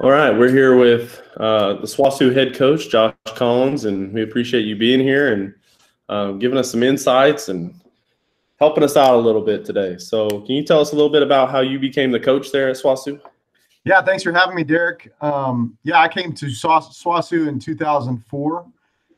All right, we're here with uh, the SWOSU head coach, Josh Collins, and we appreciate you being here and uh, giving us some insights and helping us out a little bit today. So, can you tell us a little bit about how you became the coach there at SWOSU? Yeah, thanks for having me, Derek. Um, yeah, I came to SWOSU in 2004.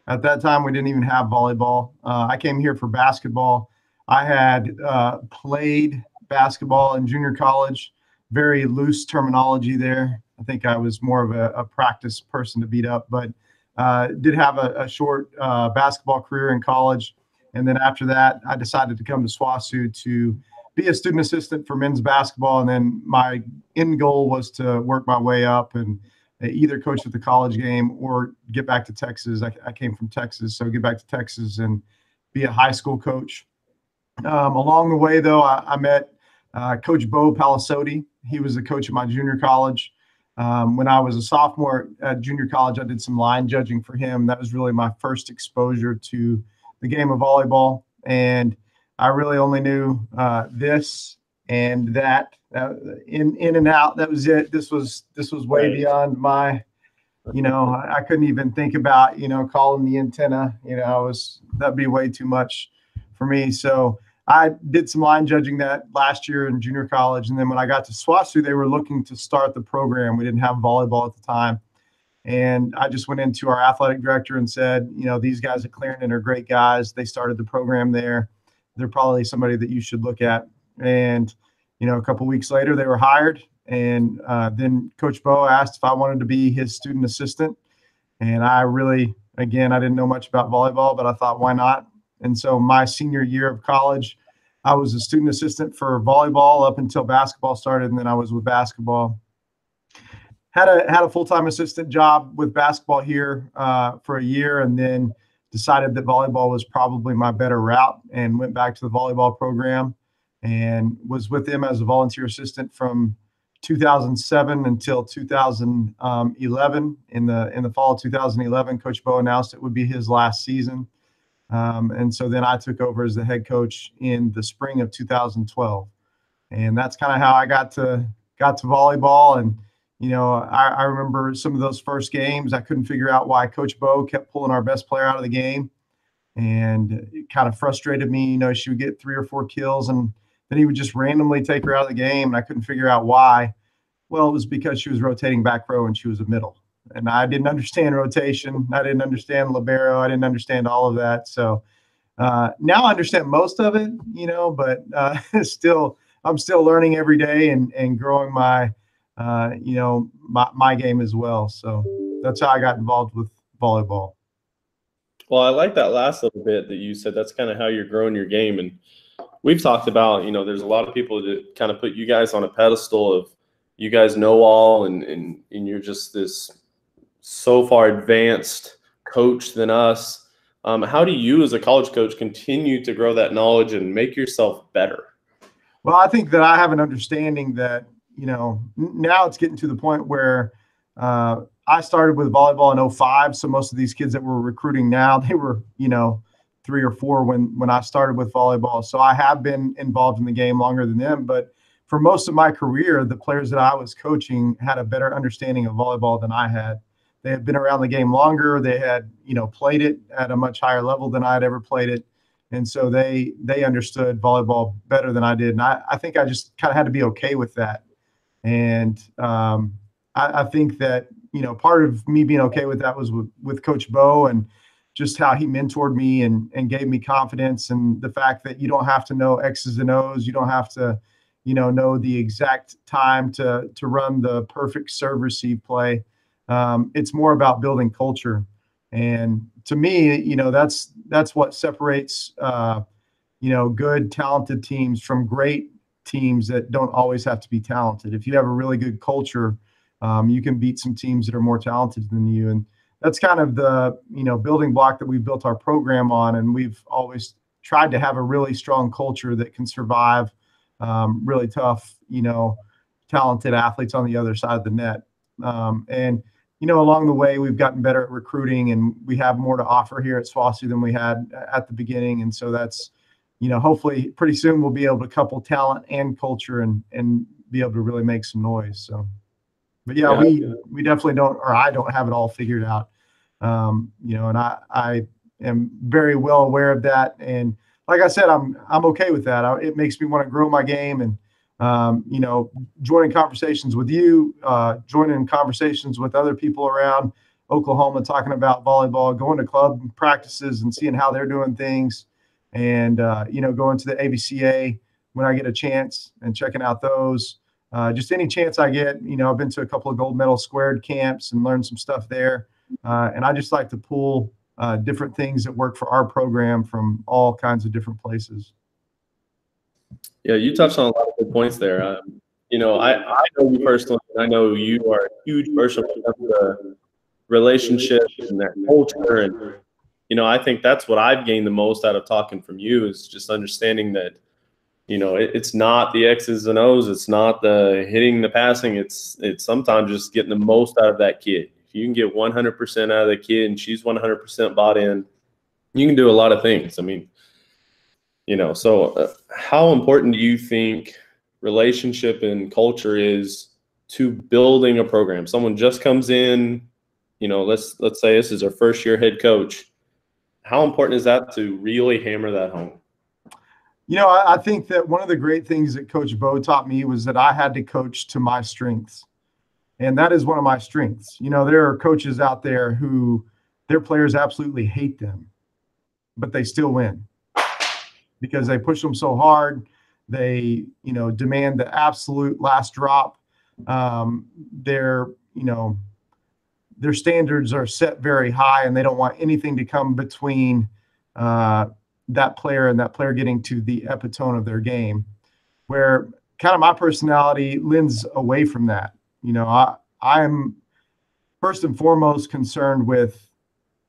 At that time, we didn't even have volleyball. Uh, I came here for basketball. I had uh, played basketball in junior college, very loose terminology there. I think I was more of a, a practice person to beat up, but uh, did have a, a short uh, basketball career in college. And then after that, I decided to come to SWOSU to be a student assistant for men's basketball. And then my end goal was to work my way up and either coach at the college game or get back to Texas. I, I came from Texas, so get back to Texas and be a high school coach. Um, along the way, though, I, I met uh, Coach Bo Palasotti. He was the coach at my junior college. Um, when I was a sophomore at junior college, I did some line judging for him. That was really my first exposure to the game of volleyball. And I really only knew uh, this and that uh, in in and out. That was it. This was this was way right. beyond my. You know, I, I couldn't even think about you know calling the antenna. You know, I was that'd be way too much for me. So I did some line judging that last year in junior college, and then when I got to SWOSU, they were looking to start the program. We didn't have volleyball at the time, and I just went into our athletic director and said, you know, these guys at Clarendon are great guys. They started the program there. They're probably somebody that you should look at. And you know, a couple weeks later, they were hired, and uh, then Coach Bo asked if I wanted to be his student assistant, and I really, again, I didn't know much about volleyball, but I thought, why not? And so my senior year of college, I was a student assistant for volleyball up until basketball started, and then I was with basketball. Had a had a full time assistant job with basketball here uh, for a year, and then decided that volleyball was probably my better route, and went back to the volleyball program, and was with them as a volunteer assistant from 2007 until 2011. In the in the fall of 2011, Coach Bo announced it would be his last season. Um, and so then I took over as the head coach in the spring of 2012, and that's kind of how I got to got to volleyball. And you know, I, I, remember some of those first games. I couldn't figure out why Coach Bo kept pulling our best player out of the game, and it kind of frustrated me. You know, she would get three or four kills, and then he would just randomly take her out of the game, and I couldn't figure out why. Well, it was because she was rotating back row and she was a middle and I didn't understand rotation. I didn't understand libero. I didn't understand all of that. So uh, now I understand most of it, you know, but uh, still, I'm still learning every day and and growing my, uh, you know, my my game as well. So that's how I got involved with volleyball. Well, I like that last little bit that you said. That's kind of how you're growing your game, and we've talked about, you know, there's a lot of people that kind of put you guys on a pedestal of you guys know all and and, and you're just this so far advanced coach than us. Um, how do you, as a college coach, continue to grow that knowledge and make yourself better? Well, I think that I have an understanding that you know now it's getting to the point where uh, I started with volleyball in 05, so most of these kids that we're recruiting now they were you know three or four when when I started with volleyball. So I have been involved in the game longer than them, but for most of my career, the players that I was coaching had a better understanding of volleyball than I had. They had been around the game longer. They had, you know, played it at a much higher level than I had ever played it. And so they they understood volleyball better than I did. And I, I think I just kind of had to be okay with that. And um, I, I think that, you know, part of me being okay with that was with, with Coach Bo and just how he mentored me and, and gave me confidence and the fact that you don't have to know X's and O's. You don't have to, you know, know the exact time to to run the perfect serve receive play. Um, it's more about building culture, and to me, you know, that's that's what separates uh, you know good, talented teams from great teams that don't always have to be talented. If you have a really good culture, um, you can beat some teams that are more talented than you, and that's kind of the you know building block that we built our program on, and we've always tried to have a really strong culture that can survive um, really tough, you know, talented athletes on the other side of the net. Um, and you know, along the way, we've gotten better at recruiting and we have more to offer here at SWOSU than we had at the beginning. And so that's, you know, hopefully pretty soon we'll be able to couple talent and culture and, and be able to really make some noise. So but yeah, yeah, we we definitely don't, or I don't have it all figured out. Um, you know, and I I am very well aware of that. And like I said, I'm I'm okay with that. I, it makes me want to grow my game and um, you know, joining conversations with you, uh, joining conversations with other people around Oklahoma, talking about volleyball, going to club practices and seeing how they're doing things, and uh, you know, going to the AVCA when I get a chance and checking out those. Uh, just any chance I get, you know, I've been to a couple of gold medal squared camps and learned some stuff there. Uh, and I just like to pull uh, different things that work for our program from all kinds of different places. Yeah, you touched on a lot of good points there. Um, you know, I, I know you personally, I know you are a huge person of the relationship and that culture. And, you know, I think that's what I've gained the most out of talking from you is just understanding that, you know, it, it's not the X's and O's. It's not the hitting the passing. It's, it's sometimes just getting the most out of that kid. If you can get 100% out of the kid and she's 100% bought in, you can do a lot of things. I mean, you know, so uh, how important do you think relationship and culture is to building a program? Someone just comes in, you know, let's let's say this is our first year head coach. How important is that to really hammer that home? You know, I, I think that one of the great things that Coach Bo taught me was that I had to coach to my strengths. And that is one of my strengths. You know, there are coaches out there who their players absolutely hate them, but they still win because they push them so hard. They, you know, demand the absolute last drop. Um, their, you know, their standards are set very high, and they don't want anything to come between uh, that player and that player getting to the epitome of their game. Where kind of my personality lends away from that. You know, I I'm first and foremost concerned with,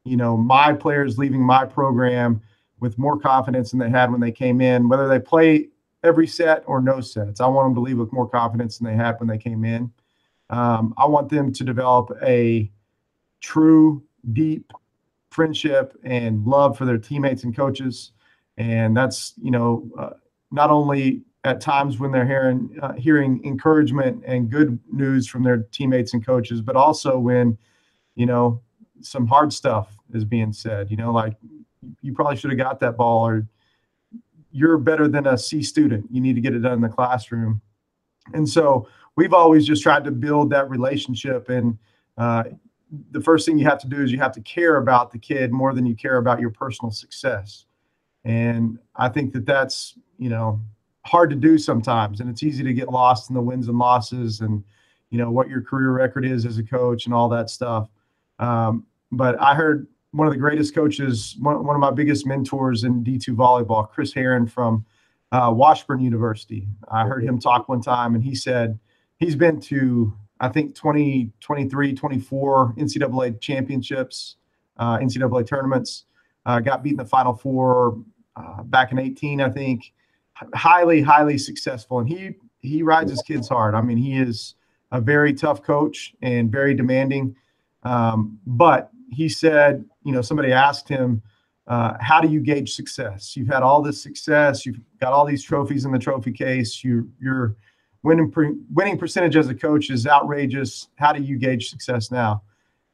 you know, my players leaving my program with more confidence than they had when they came in, whether they play every set or no sets. I want them to leave with more confidence than they had when they came in. Um, I want them to develop a true, deep friendship and love for their teammates and coaches. And that's, you know, uh, not only at times when they're hearing uh, hearing encouragement and good news from their teammates and coaches, but also when you know some hard stuff is being said. You know, like you probably should have got that ball, or you're better than a C student. You need to get it done in the classroom. And so we've always just tried to build that relationship. And uh, the first thing you have to do is you have to care about the kid more than you care about your personal success. And I think that that's you know hard to do sometimes, and it's easy to get lost in the wins and losses, and you know what your career record is as a coach and all that stuff. Um, but I heard one of the greatest coaches, one, one of my biggest mentors in D2 volleyball, Chris Herron from uh, Washburn University. I heard him talk one time, and he said he's been to I think 20, 23, 24 NCAA championships, uh, NCAA tournaments. Uh, got beat in the Final Four uh, back in 18, I think highly, highly successful, and he he rides his kids hard. I mean, he is a very tough coach and very demanding. Um, but he said, you know, somebody asked him, uh, "How do you gauge success? You've had all this success. You've got all these trophies in the trophy case. You your winning winning percentage as a coach is outrageous. How do you gauge success now?"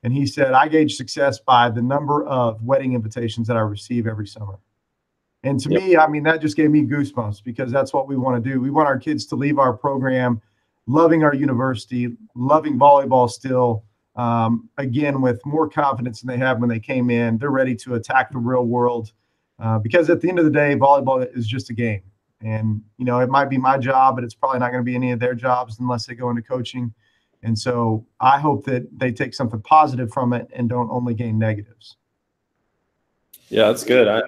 And he said, "I gauge success by the number of wedding invitations that I receive every summer." And to yep. me, I mean, that just gave me goosebumps because that's what we want to do. We want our kids to leave our program loving our university, loving volleyball still, um, again, with more confidence than they have when they came in. They're ready to attack the real world uh, because at the end of the day, volleyball is just a game. And, you know, it might be my job, but it's probably not going to be any of their jobs unless they go into coaching. And so I hope that they take something positive from it and don't only gain negatives. Yeah, that's good. I,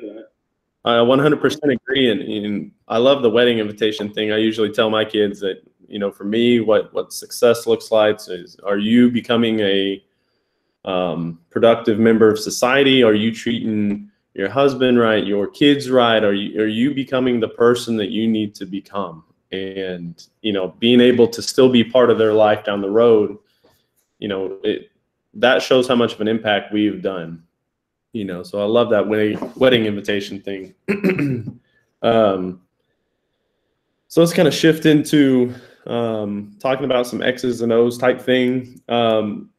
I 100% agree, and, and, I love the wedding invitation thing. I usually tell my kids that you know, for me, what what success looks like is: Are you becoming a um, productive member of society? Are you treating your husband right, your kids right? Are you are you becoming the person that you need to become? And you know, being able to still be part of their life down the road, you know, it that shows how much of an impact we've done you know so i love that wedding wedding invitation thing um so let's kind of shift into um, talking about some X's and O's type thing. Um,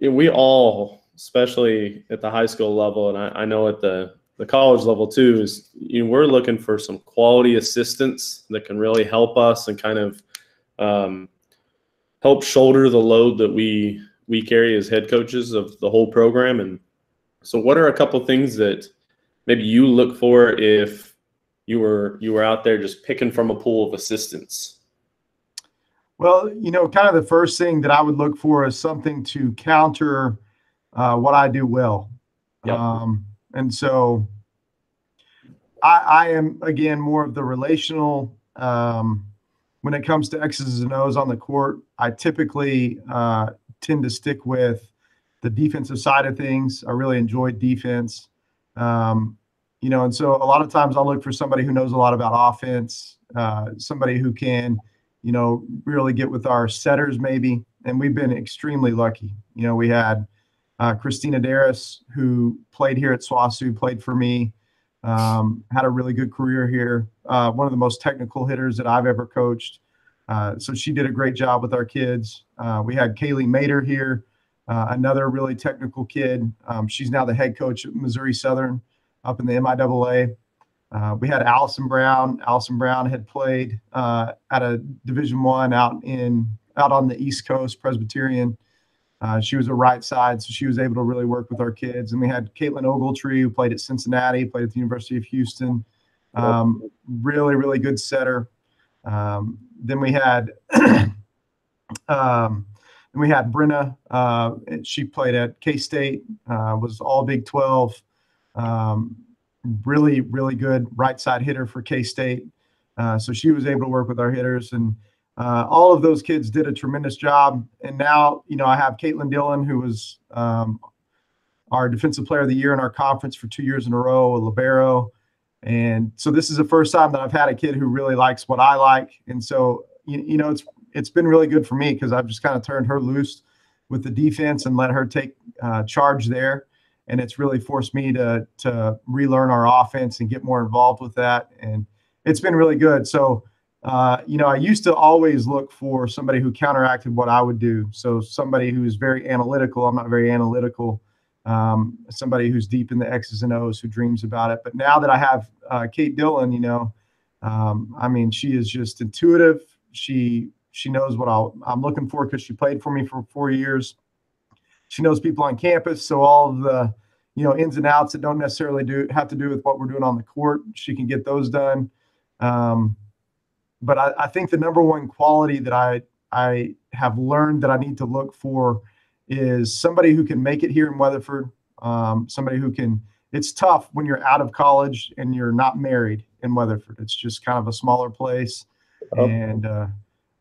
we all, especially at the high school level, and I, I know at the the college level too, is you know, we're looking for some quality assistance that can really help us and kind of um, help shoulder the load that we we carry as head coaches of the whole program. And so, what are a couple things that maybe you look for if you were you were out there just picking from a pool of assistants? Well, you know, kind of the first thing that I would look for is something to counter uh, what I do well. Yep. Um, and so I, I, am, again, more of the relational. Um, when it comes to X's and O's on the court, I typically uh, tend to stick with the defensive side of things. I really enjoy defense. Um, you know, and so a lot of times I'll look for somebody who knows a lot about offense, uh, somebody who can – you know, really get with our setters maybe. And we've been extremely lucky. You know, we had uh, Christina Darris, who played here at SWOSU, played for me, um, had a really good career here. Uh, one of the most technical hitters that I've ever coached. Uh, so she did a great job with our kids. Uh, we had Kaylee Mater here, uh, another really technical kid. Um, she's now the head coach at Missouri Southern up in the MIAA. Uh, we had Allison Brown. Allison Brown had played uh, at a Division One out in out on the East Coast Presbyterian. Uh, she was a right side, so she was able to really work with our kids. And we had Caitlin Ogletree, who played at Cincinnati, played at the University of Houston. Um, really, really good setter. Um, then we had um, then we had Brenna. Uh, she played at K State, uh, was all Big Twelve. Um, really, really good right side hitter for K State. Uh, so she was able to work with our hitters, and uh, all of those kids did a tremendous job. And now, you know, I have Caitlin Dillon, who was um, our Defensive Player of the Year in our conference for two years in a row, a libero. And so this is the first time that I've had a kid who really likes what I like, and so you, you know, it's it's been really good for me because I've just kind of turned her loose with the defense and let her take uh, charge there and it's really forced me to to relearn our offense and get more involved with that. And it's been really good. So, uh, you know, I used to always look for somebody who counteracted what I would do. So somebody who's very analytical. I'm not very analytical. Um, somebody who's deep in the X's and O's who dreams about it. But now that I have uh, Kate Dillon, you know, um, I mean, she is just intuitive. She she knows what i am looking for because she played for me for four years. She knows people on campus, so all of the you know ins and outs that don't necessarily do have to do with what we're doing on the court, she can get those done. Um, but I, I think the number one quality that I I have learned that I need to look for is somebody who can make it here in Weatherford. Um, somebody who can. It's tough when you're out of college and you're not married in Weatherford. It's just kind of a smaller place, oh. and uh,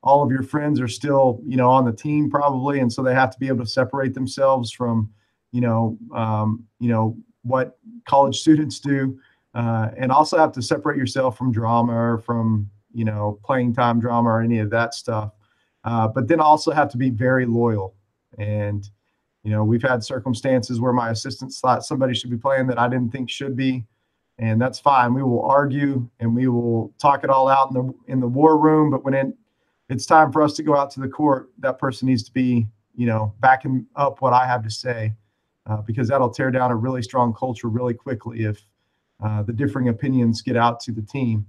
all of your friends are still you know on the team probably and so they have to be able to separate themselves from you know um, you know what college students do uh, and also have to separate yourself from drama or from you know playing time drama or any of that stuff. Uh, but then also have to be very loyal. And you know we've had circumstances where my assistants thought somebody should be playing that i didn't think should be and that's fine. We will argue and we will talk it all out in the in the war room but when it it's time for us to go out to the court, that person needs to be, you know, backing up what I have to say, uh, because that'll tear down a really strong culture really quickly if uh, the differing opinions get out to the team.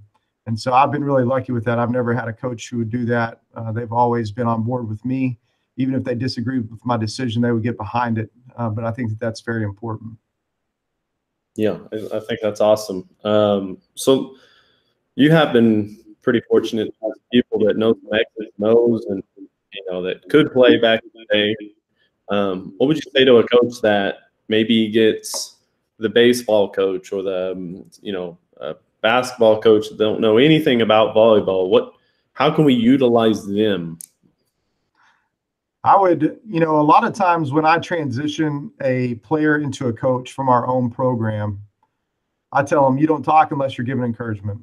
And so I've been really lucky with that. I've never had a coach who would do that. Uh, they've always been on board with me. Even if they disagreed with my decision, they would get behind it. Uh, but I think that that's very important. Yeah, I think that's awesome. Um, so you have been pretty fortunate to have people that know some X's knows and you know that could play back in the day. Um, what would you say to a coach that maybe gets the baseball coach or the um, you know basketball coach that don't know anything about volleyball? What how can we utilize them? I would, you know, a lot of times when I transition a player into a coach from our own program, I tell them you don't talk unless you're given encouragement.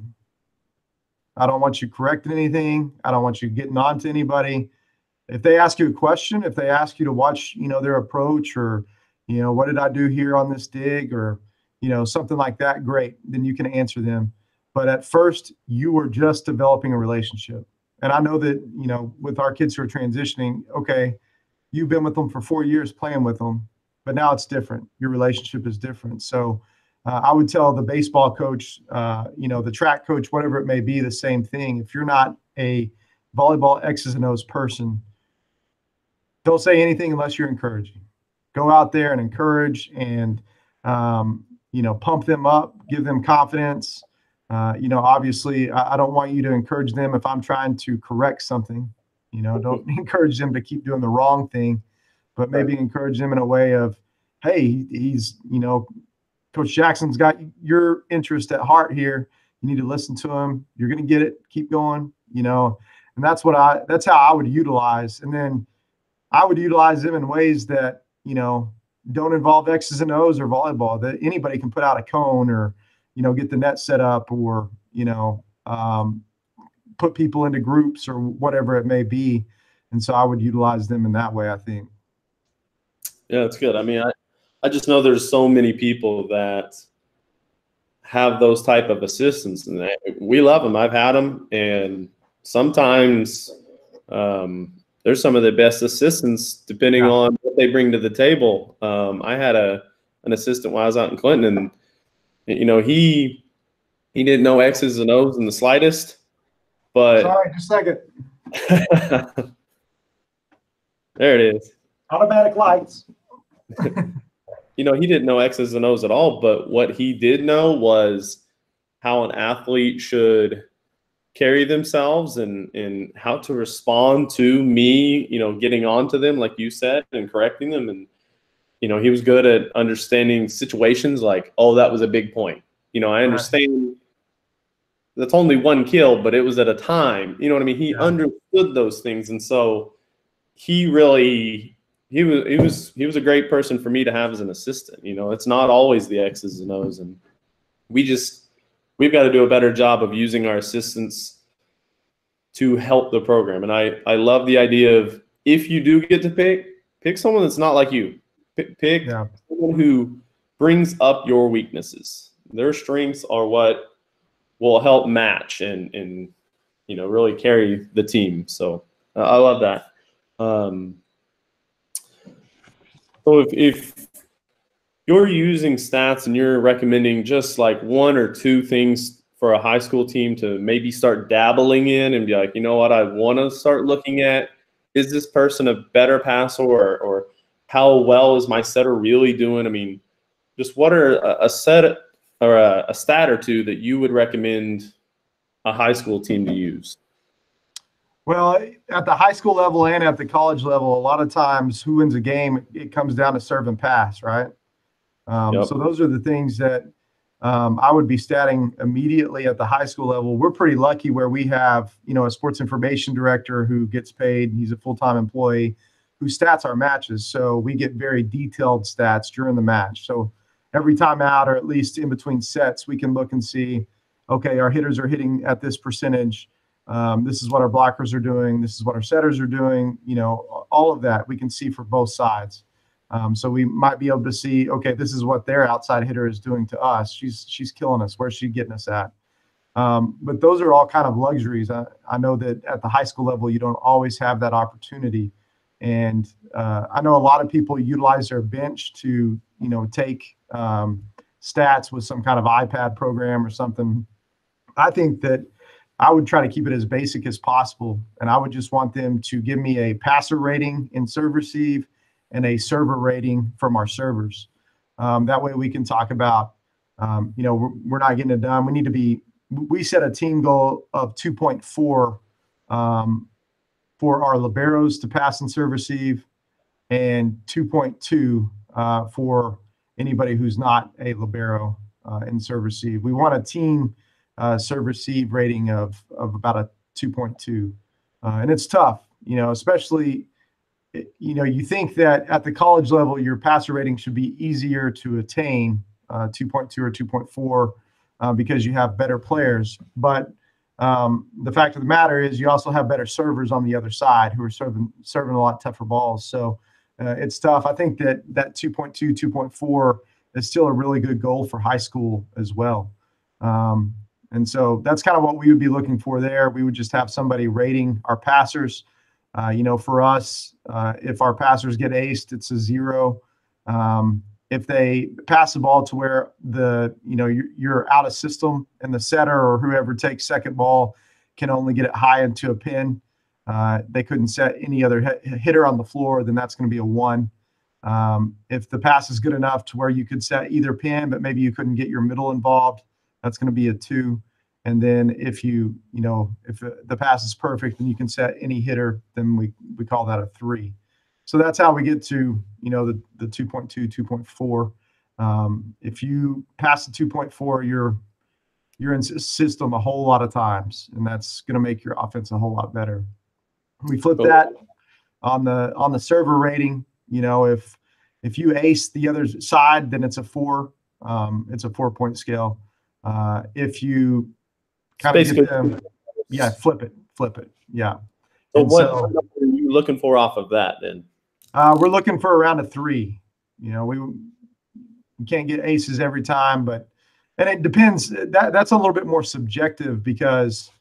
I don't want you correcting anything. I don't want you getting on to anybody. If they ask you a question, if they ask you to watch, you know, their approach or, you know, what did I do here on this dig or, you know, something like that, great. Then you can answer them. But at first, you were just developing a relationship. and I know that you know with our kids who are transitioning, okay, you've been with them for four years playing with them, but now it's different. Your relationship is different. So uh, I would tell the baseball coach, uh, you know, the track coach, whatever it may be, the same thing. If you're not a volleyball X's and O's person, don't say anything unless you're encouraging. Go out there and encourage and um, you know pump them up, give them confidence. Uh, you know, obviously, I, I don't want you to encourage them if I'm trying to correct something. You know, don't encourage them to keep doing the wrong thing, but maybe encourage them in a way of, hey, he's you know, Coach Jackson's got your interest at heart here. You need to listen to him. You're going to get it. Keep going. You know, and that's what I that's how I would utilize. And then I would utilize them in ways that you know don't involve X's and O's or volleyball. That anybody can put out a cone or you know get the net set up or you know um, put people into groups or whatever it may be. And so I would utilize them in that way. I think. Yeah, that's good. I mean, I I just know there's so many people that have those type of assistants, and we love them. I've had them, and sometimes um, there's some of the best assistants depending yeah. on what they bring to the table. Um, I had a an assistant while I was out in Clinton, and you know he he didn't know X's and O's in the slightest. But sorry, just a second. there it is. Automatic lights. you know, he didn't know X's and O's at all, but what he did know was how an athlete should carry themselves and and how to respond to me you know getting on to them like you said and correcting them. And you know he was good at understanding situations like oh that was a big point. You know i understand that's only one kill but it was at a time. You know what i mean? He yeah. understood those things. And so he really he was he was he was a great person for me to have as an assistant you know it's not always the x's and o's and we just we've got to do a better job of using our assistants to help the program. And I, I love the idea of if you do get to pick, pick someone that's not like you. Pick, pick yeah. someone who brings up your weaknesses. Their strengths are what will help match and and you know really carry the team. So uh, I love that. Um, so if, if you're using stats and you're recommending just like one or two things for a high school team to maybe start dabbling in and be like, you know what, I want to start looking at is this person a better passer or, or how well is my setter really doing? I mean, just what are a, set or a, a stat or two that you would recommend a high school team to use? Well, at the high school level and at the college level, a lot of times who wins a game, it comes down to serve and pass, right? Um, yep. So those are the things that um, I would be statting immediately at the high school level. We're pretty lucky where we have, you know, a sports information director who gets paid. He's a full-time employee who stats our matches. So we get very detailed stats during the match. So every time out, or at least in between sets, we can look and see, okay, our hitters are hitting at this percentage. Um, this is what our blockers are doing. This is what our setters are doing. You know, all of that we can see for both sides. Um, so we might be able to see, okay, this is what their outside hitter is doing to us. She's she's killing us. Where's she getting us at? Um, but those are all kind of luxuries. I, I, know that at the high school level, you don't always have that opportunity. And uh, I know a lot of people utilize their bench to, you know, take um, stats with some kind of iPad program or something. I think that I would try to keep it as basic as possible. And I would just want them to give me a passer rating in serve receive and a server rating from our servers. Um, that way we can talk about, um, you know, we're, we're, not getting it done. We need to be, we set a team goal of 2.4 um, for our liberos to pass and serve receive and 2.2 uh, for anybody who's not a libero uh, in serve receive. We want a team uh, serve receive rating of, of about a 2.2. Uh, and it's tough, you know, especially you know, you think that at the college level, your passer rating should be easier to attain, uh, 2.2 or 2.4, uh, because you have better players. But um, the fact of the matter is, you also have better servers on the other side who are serving serving a lot tougher balls. So uh, it's tough. I think that that 2.2, 2.4 is still a really good goal for high school as well. Um, And so that's kind of what we would be looking for there. We would just have somebody rating our passers. Uh, you know, for us, uh, if our passers get aced, it's a zero. Um, if they pass the ball to where the you know you're, you're, out of system and the setter or whoever takes second ball can only get it high into a pin, uh, they couldn't set any other hitter on the floor, then that's going to be a one. Um, if the pass is good enough to where you could set either pin, but maybe you couldn't get your middle involved, that's going to be a two. And then if you, you know, if the pass is perfect and you can set any hitter, then we, we call that a three. So that's how we get to, you know, the, the 2.2, 2.4. Um, if you pass the 2.4, you're, you're in system a whole lot of times, and that's going to make your offense a whole lot better. We flip that on the on the server rating. You know, if if you ace the other side, then it's a four. Um, it's a four point scale. Uh, if you kind of them, yeah, flip it, flip it, yeah. So and what so, are you looking for off of that then? Uh, we're looking for around a three. You know, we, we can't get aces every time, but and it depends. That that's a little bit more subjective because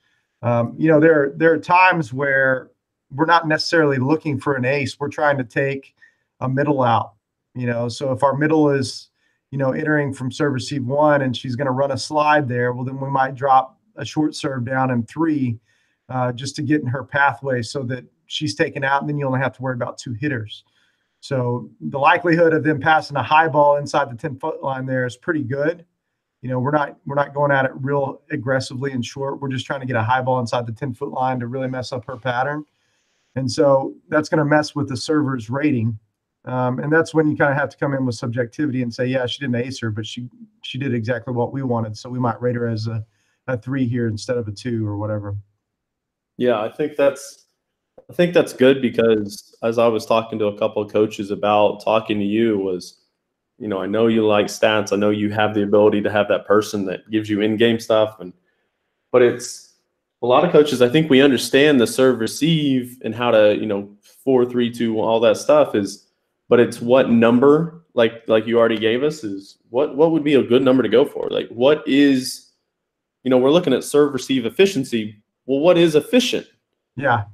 um, you know there there are times where we're not necessarily looking for an ace. We're trying to take a middle out. You know, so if our middle is you know entering from serve receive one and she's going to run a slide there, well then we might drop a short serve down in three uh, just to get in her pathway so that she's taken out, and then you only have to worry about two hitters. So the likelihood of them passing a high ball inside the 10 foot line there is pretty good. You know, we're not we're not going at it real aggressively and short. We're just trying to get a high ball inside the 10 foot line to really mess up her pattern. And so that's going to mess with the server's rating. Um, and that's when you kind of have to come in with subjectivity and say, yeah, she didn't ace her, but she she did exactly what we wanted. So we might rate her as a, a three here instead of a two or whatever. Yeah, I think that's I think that's good because as I was talking to a couple of coaches about talking to you was, you know, I know you like stats. I know you have the ability to have that person that gives you in-game stuff, and but it's a lot of coaches. I think we understand the serve receive and how to, you know, four three two all that stuff is, but it's what number like like you already gave us is what what would be a good number to go for? Like what is, you know, we're looking at serve receive efficiency. Well, what is efficient? Yeah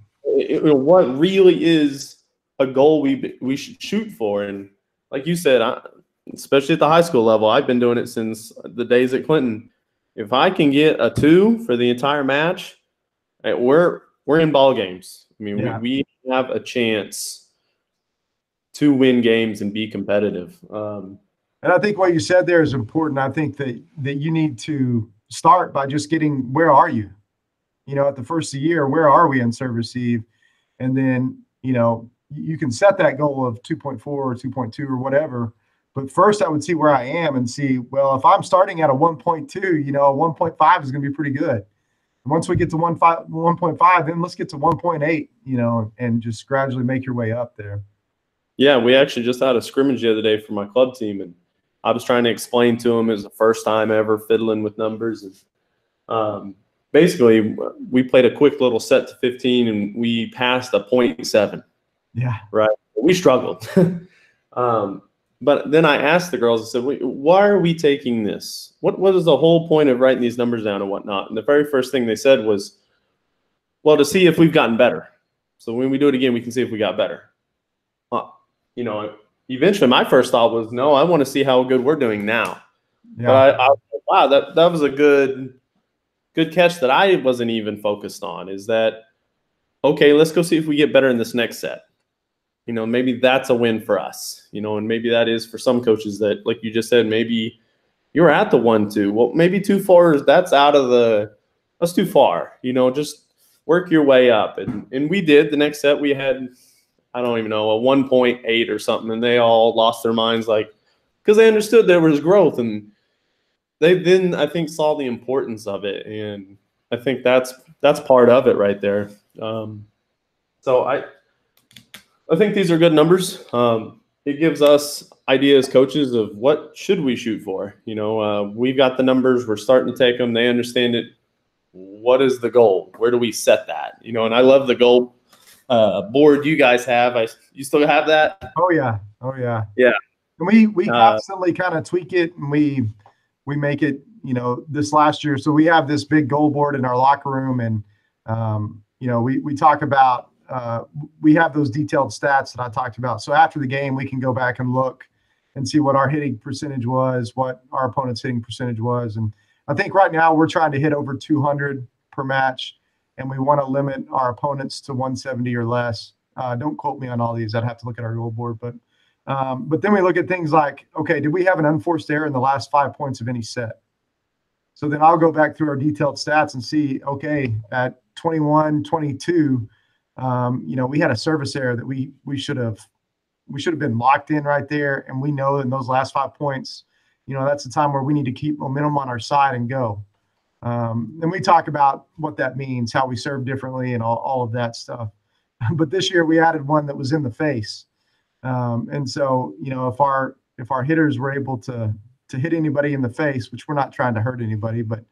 it, what really is a goal we we should shoot for. And like you said, I, especially at the high school level, I've been doing it since the days at Clinton. If I can get a two for the entire match, eh, we're we're in ball games. I mean, yeah. we, we have a chance to win games and be competitive. Um, and I think what you said there is important. I think that that you need to start by just getting where are you? you know, at the first of the year, where are we in serve receive? And then, you know, you can set that goal of 2.4 or 2.2 or whatever. But first, I would see where I am and see, well, if I'm starting at a 1.2, you know, 1.5 is going to be pretty good. And once we get to 1.5, then let's get to 1.8, you know, and just gradually make your way up there. Yeah, we actually just had a scrimmage the other day for my club team, and I was trying to explain to them it was the first time ever fiddling with numbers, and um, basically we played a quick little set to 15 and we passed a seven. yeah. Right? We struggled. Um, but then i asked the girls i said why are we taking this? What, what is the whole point of writing these numbers down and whatnot? And the very first thing they said was well to see if we've gotten better. So when we do it again we can see if we got better you know eventually my first thought was no i want to see how good we're doing now yeah. but I, I wow that, that was a good good catch that I wasn't even focused on is that okay, let's go see if we get better in this next set. You know, maybe that's a win for us. You know, and maybe that is for some coaches that, like you just said, maybe you're at the one two. Well, maybe two fours. That's out of the. That's too far. You know, just work your way up, and and we did. The next set we had, I don't even know, a one point eight or something, and they all lost their minds like because they understood there was growth and they then I think saw the importance of it, and I think that's that's part of it right there. Um, so I I think these are good numbers. Um, it gives us ideas, coaches, of what should we shoot for. You know, uh, we've got the numbers. We're starting to take them. They understand it. What is the goal? Where do we set that? You know, and I love the goal uh, board you guys have. I you still have that? Oh yeah, oh yeah, yeah. And we we uh, constantly kind of tweak it, and we we make it you know, this last year. So we have this big goal board in our locker room, and um, you know, we we talk about uh, we have those detailed stats that I talked about. So after the game, we can go back and look and see what our hitting percentage was, what our opponent's hitting percentage was, and I think right now we're trying to hit over 200 per match, and we want to limit our opponents to 170 or less. Uh, don't quote me on all these. I'd have to look at our goal board, but um, but then we look at things like, okay, did we have an unforced error in the last five points of any set? So then I'll go back through our detailed stats and see, okay, at 21, 22, um, you know, we had a service error that we we should have we should have been locked in right there. And we know in those last five points, you know, that's the time where we need to keep momentum on our side and go. Um, and we talk about what that means, how we serve differently, and all, all of that stuff. But this year we added one that was in the face. Um, and so, you know, if our if our hitters were able to to hit anybody in the face, which we're not trying to hurt anybody, but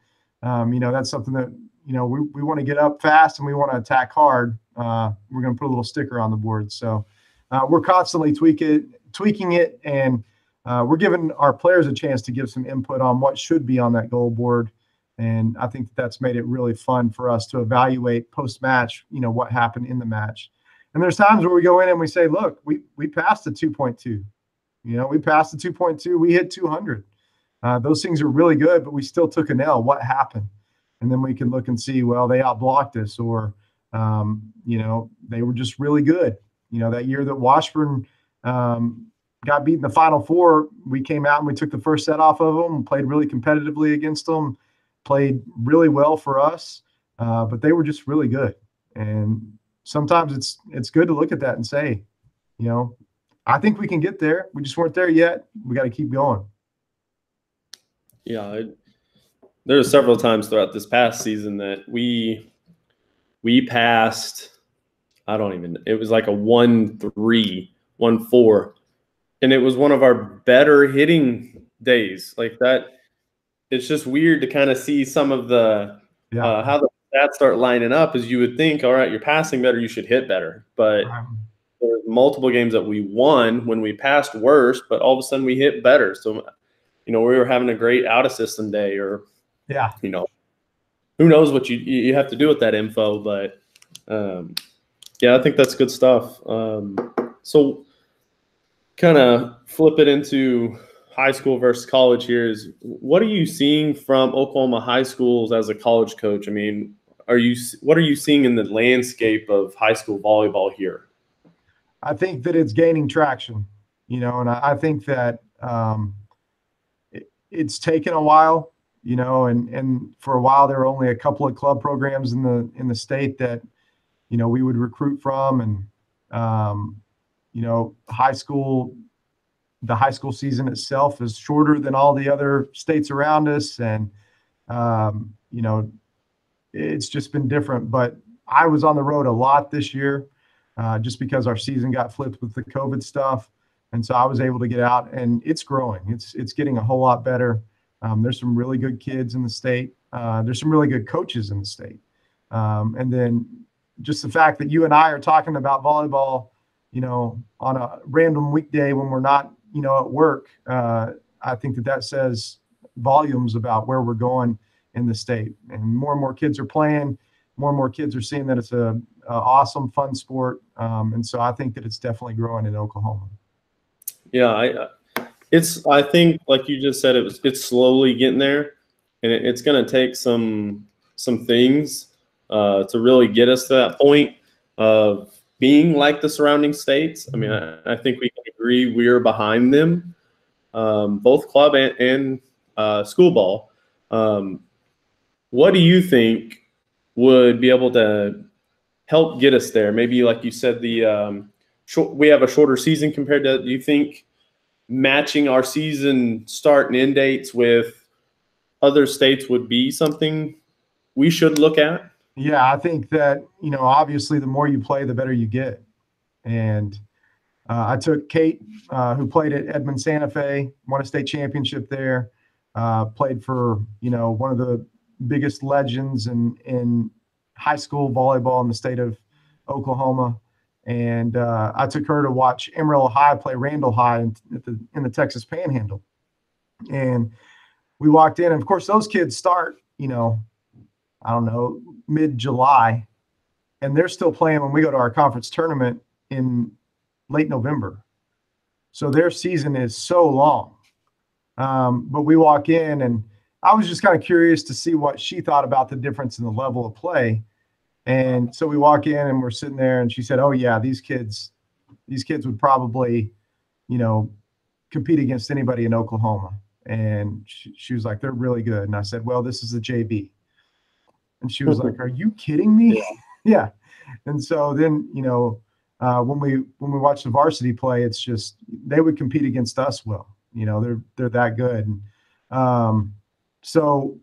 um, you know, that's something that you know we, we want to get up fast and we want to attack hard. Uh, we're going to put a little sticker on the board. So uh, we're constantly tweaking tweaking it, and uh, we're giving our players a chance to give some input on what should be on that goal board. And I think that that's made it really fun for us to evaluate post match. You know what happened in the match. And there's times where we go in and we say, look, we we passed the 2.2. You know, we passed the 2.2. We hit 200. Uh, those things are really good, but we still took an L. What happened? And then we can look and see, well, they outblocked us, or um, you know, they were just really good. You know, that year that Washburn um, got beat in the Final Four, we came out and we took the first set off of them, played really competitively against them, played really well for us, uh, but they were just really good. And sometimes it's it's good to look at that and say, you know, I think we can get there. We just weren't there yet. We got to keep going. Yeah, there were several times throughout this past season that we we passed. I don't even. It was like a one three, one four, and it was one of our better hitting days. Like that, it's just weird to kind of see some of the yeah. uh, how the stats start lining up. Is you would think, all right, you're passing better, you should hit better, but. There's multiple games that we won when we passed worse, but all of a sudden we hit better. So, you know, we were having a great out of system day, or yeah, you know, who knows what you you have to do with that info, but um, yeah, I think that's good stuff. Um, so, kind of flip it into high school versus college here is what are you seeing from Oklahoma high schools as a college coach? I mean, are you what are you seeing in the landscape of high school volleyball here? I think that it's gaining traction, you know, and I, I think that um, it, it's taken a while, you know, and and for a while there were only a couple of club programs in the in the state that, you know, we would recruit from, and um, you know, high school the high school season itself is shorter than all the other states around us. And um, you know it's just been different but i was on the road a lot this year uh, just because our season got flipped with the covid stuff. And so i was able to get out and it's growing. It's it's getting a whole lot better. Um, there's some really good kids in the state. Uh, there's some really good coaches in the state. Um, and then just the fact that you and i are talking about volleyball you know on a random weekday when we're not you know, at work, uh, I think that that says volumes about where we're going in the state. And more and more kids are playing. More and more kids are seeing that it's a, a awesome, fun sport. Um, and so I think that it's definitely growing in Oklahoma. Yeah, I, it's. I think, like you just said, it was. It's slowly getting there, and it, it's going to take some some things uh, to really get us to that point of being like the surrounding states. I mean, I, I think we can agree we're behind them, um, both club and, and uh, school ball. Um, what do you think would be able to help get us there? Maybe, like you said, the um, short, we have a shorter season compared to. Do you think matching our season start and end dates with other states would be something we should look at? Yeah, I think that, you know, obviously the more you play, the better you get. And uh, I took Kate, uh, who played at Edmond Santa Fe, won a state championship there, uh, played for, you know, one of the biggest legends in, in high school volleyball in the state of Oklahoma. And uh, I took her to watch Amarillo High play Randall High in, the, in the Texas Panhandle. And we walked in, and of course, those kids start, you know, I don't know, mid July, and they're still playing when we go to our conference tournament in late November. So their season is so long. Um, but we walk in, and I was just kind of curious to see what she thought about the difference in the level of play. And so we walk in, and we're sitting there, and she said, "Oh yeah, these kids, these kids would probably, you know, compete against anybody in Oklahoma." And she, she was like, "They're really good." And I said, "Well, this is the JV." And she was like, "Are you kidding me?" Yeah. And so then, you know, uh, when we when we watch the varsity play, it's just they would compete against us. Well, you know, they're they're that good. Um, so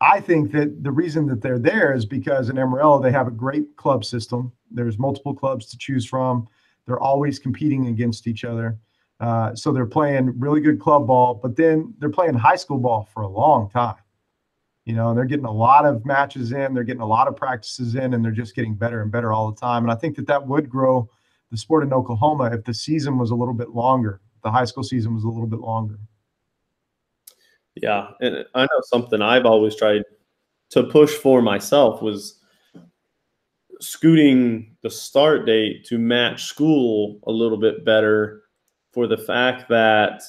I think that the reason that they're there is because in Amarillo they have a great club system. There's multiple clubs to choose from. They're always competing against each other. Uh, so they're playing really good club ball, but then they're playing high school ball for a long time you know, they're getting a lot of matches in, they're getting a lot of practices in, and they're just getting better and better all the time. And I think that that would grow the sport in Oklahoma if the season was a little bit longer, the high school season was a little bit longer. Yeah, and I know something I've always tried to push for myself was scooting the start date to match school a little bit better for the fact that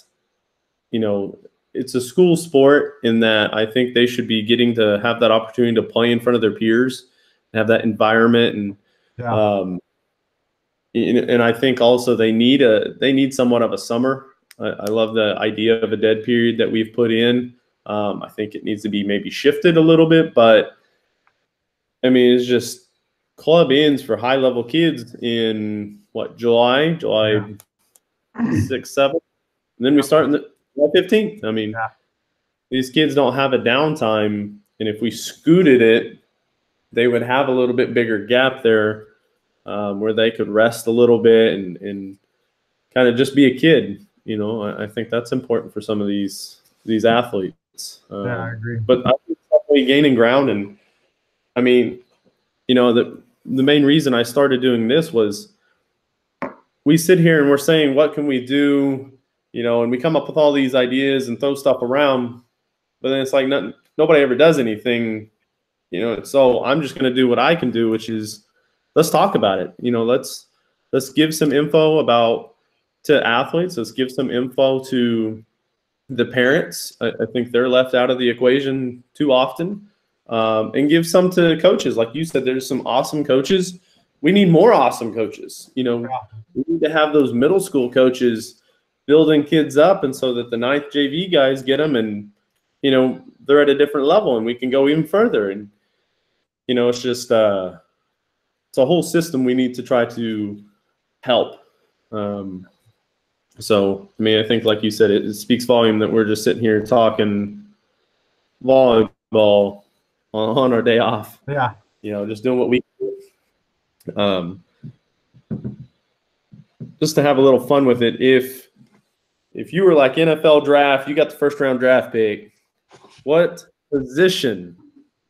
you know it's a school sport in that I think they should be getting to have that opportunity to play in front of their peers, and have that environment, and yeah. um, and I think also they need a they need somewhat of a summer. I, I love the idea of a dead period that we've put in. Um, I think it needs to be maybe shifted a little bit, but I mean it's just club ends for high level kids in what July, July yeah. sixth, seventh, and then we start in the 15th. I mean, yeah. these kids don't have a downtime. And if we scooted it, they would have a little bit bigger gap there um, where they could rest a little bit and, and kind of just be a kid. You know, I, I, think that's important for some of these these athletes. Um, yeah, I agree. But I think definitely gaining ground. And I mean, you know, the, the main reason I started doing this was we sit here and we're saying, what can we do you know, and we come up with all these ideas and throw stuff around, but then it's like nothing, nobody ever does anything, you know. So I'm just going to do what I can do, which is let's talk about it. You know, let's let's give some info about to athletes. Let's give some info to the parents. I, I think they're left out of the equation too often, um, and give some to coaches. Like you said, there's some awesome coaches. We need more awesome coaches. You know, we need to have those middle school coaches building kids up, and so that the ninth JV guys get them, and you know they're at a different level, and we can go even further. And you know, it's just uh, it's a whole system we need to try to help. Um, so, I mean, I think, like you said, it, it speaks volume that we're just sitting here talking volleyball on, on our day off. Yeah. You know, just doing what we. Um, just to have a little fun with it. If if you were like NFL draft, you got the first round draft pick. What position?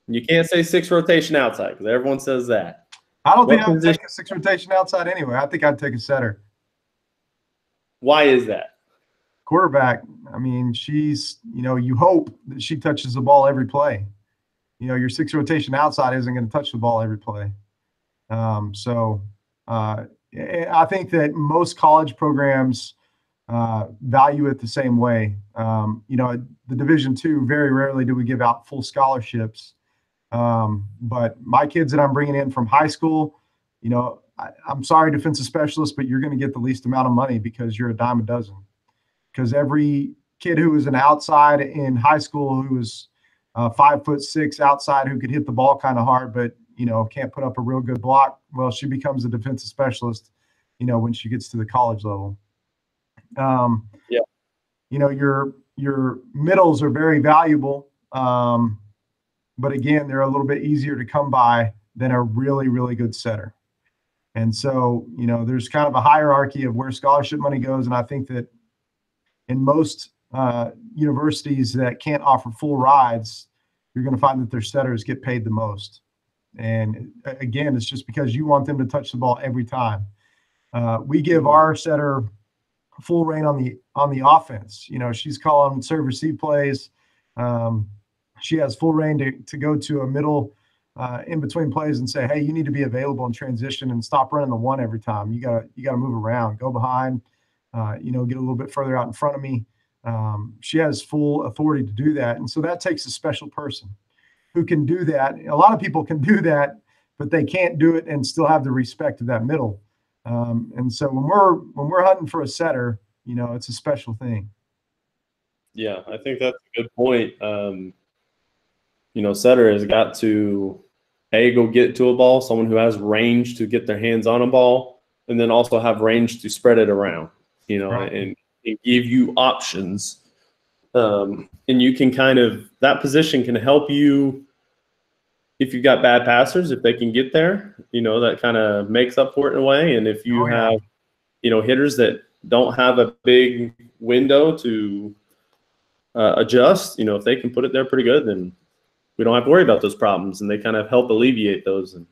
You can't say six rotation outside because everyone says that. I don't what think I would take a six rotation outside anyway. I think I'd take a setter. Why is that? Quarterback. I mean, she's you know you hope that she touches the ball every play. You know, your six rotation outside isn't going to touch the ball every play. Um, so uh, I think that most college programs uh, value it the same way. Um, you know, the Division two, very rarely do we give out full scholarships. Um, but my kids that I'm bringing in from high school, you know, I, am sorry, defensive specialist, but you're going to get the least amount of money because you're a dime a dozen. Because every kid who was an outside in high school who was uh, five foot six outside who could hit the ball kind of hard, but you know can't put up a real good block. Well, she becomes a defensive specialist, you know, when she gets to the college level. Um, yeah. You know, your your middles are very valuable, um, but again, they're a little bit easier to come by than a really really good setter. And so, you know, there's kind of a hierarchy of where scholarship money goes, and I think that in most uh, universities that can't offer full rides, you're going to find that their setters get paid the most. And again, it's just because you want them to touch the ball every time. Uh, we give our setter full rein on the on the offense. You know, she's calling serve receive plays. Um, she has full rein to, to go to a middle uh, in between plays and say, hey, you need to be available in transition and stop running the one every time. You gotta you gotta move around, go behind, uh, you know, get a little bit further out in front of me. Um, she has full authority to do that, and so that takes a special person who can do that. A lot of people can do that, but they can't do it and still have the respect of that middle. Um, and so when we're when we're hunting for a setter, you know, it's a special thing. Yeah, I think that's a good point. Um, you know, setter has got to a go get to a ball, someone who has range to get their hands on a ball, and then also have range to spread it around. You know, right. and, and, give you options. Um, and you can kind of that position can help you if you've got bad passers, if they can get there, you know, that kind of makes up for it in a way. And if you oh, yeah. have, you know, hitters that don't have a big window to uh, adjust, you know, if they can put it there pretty good, then we don't have to worry about those problems and they kind of help alleviate those. And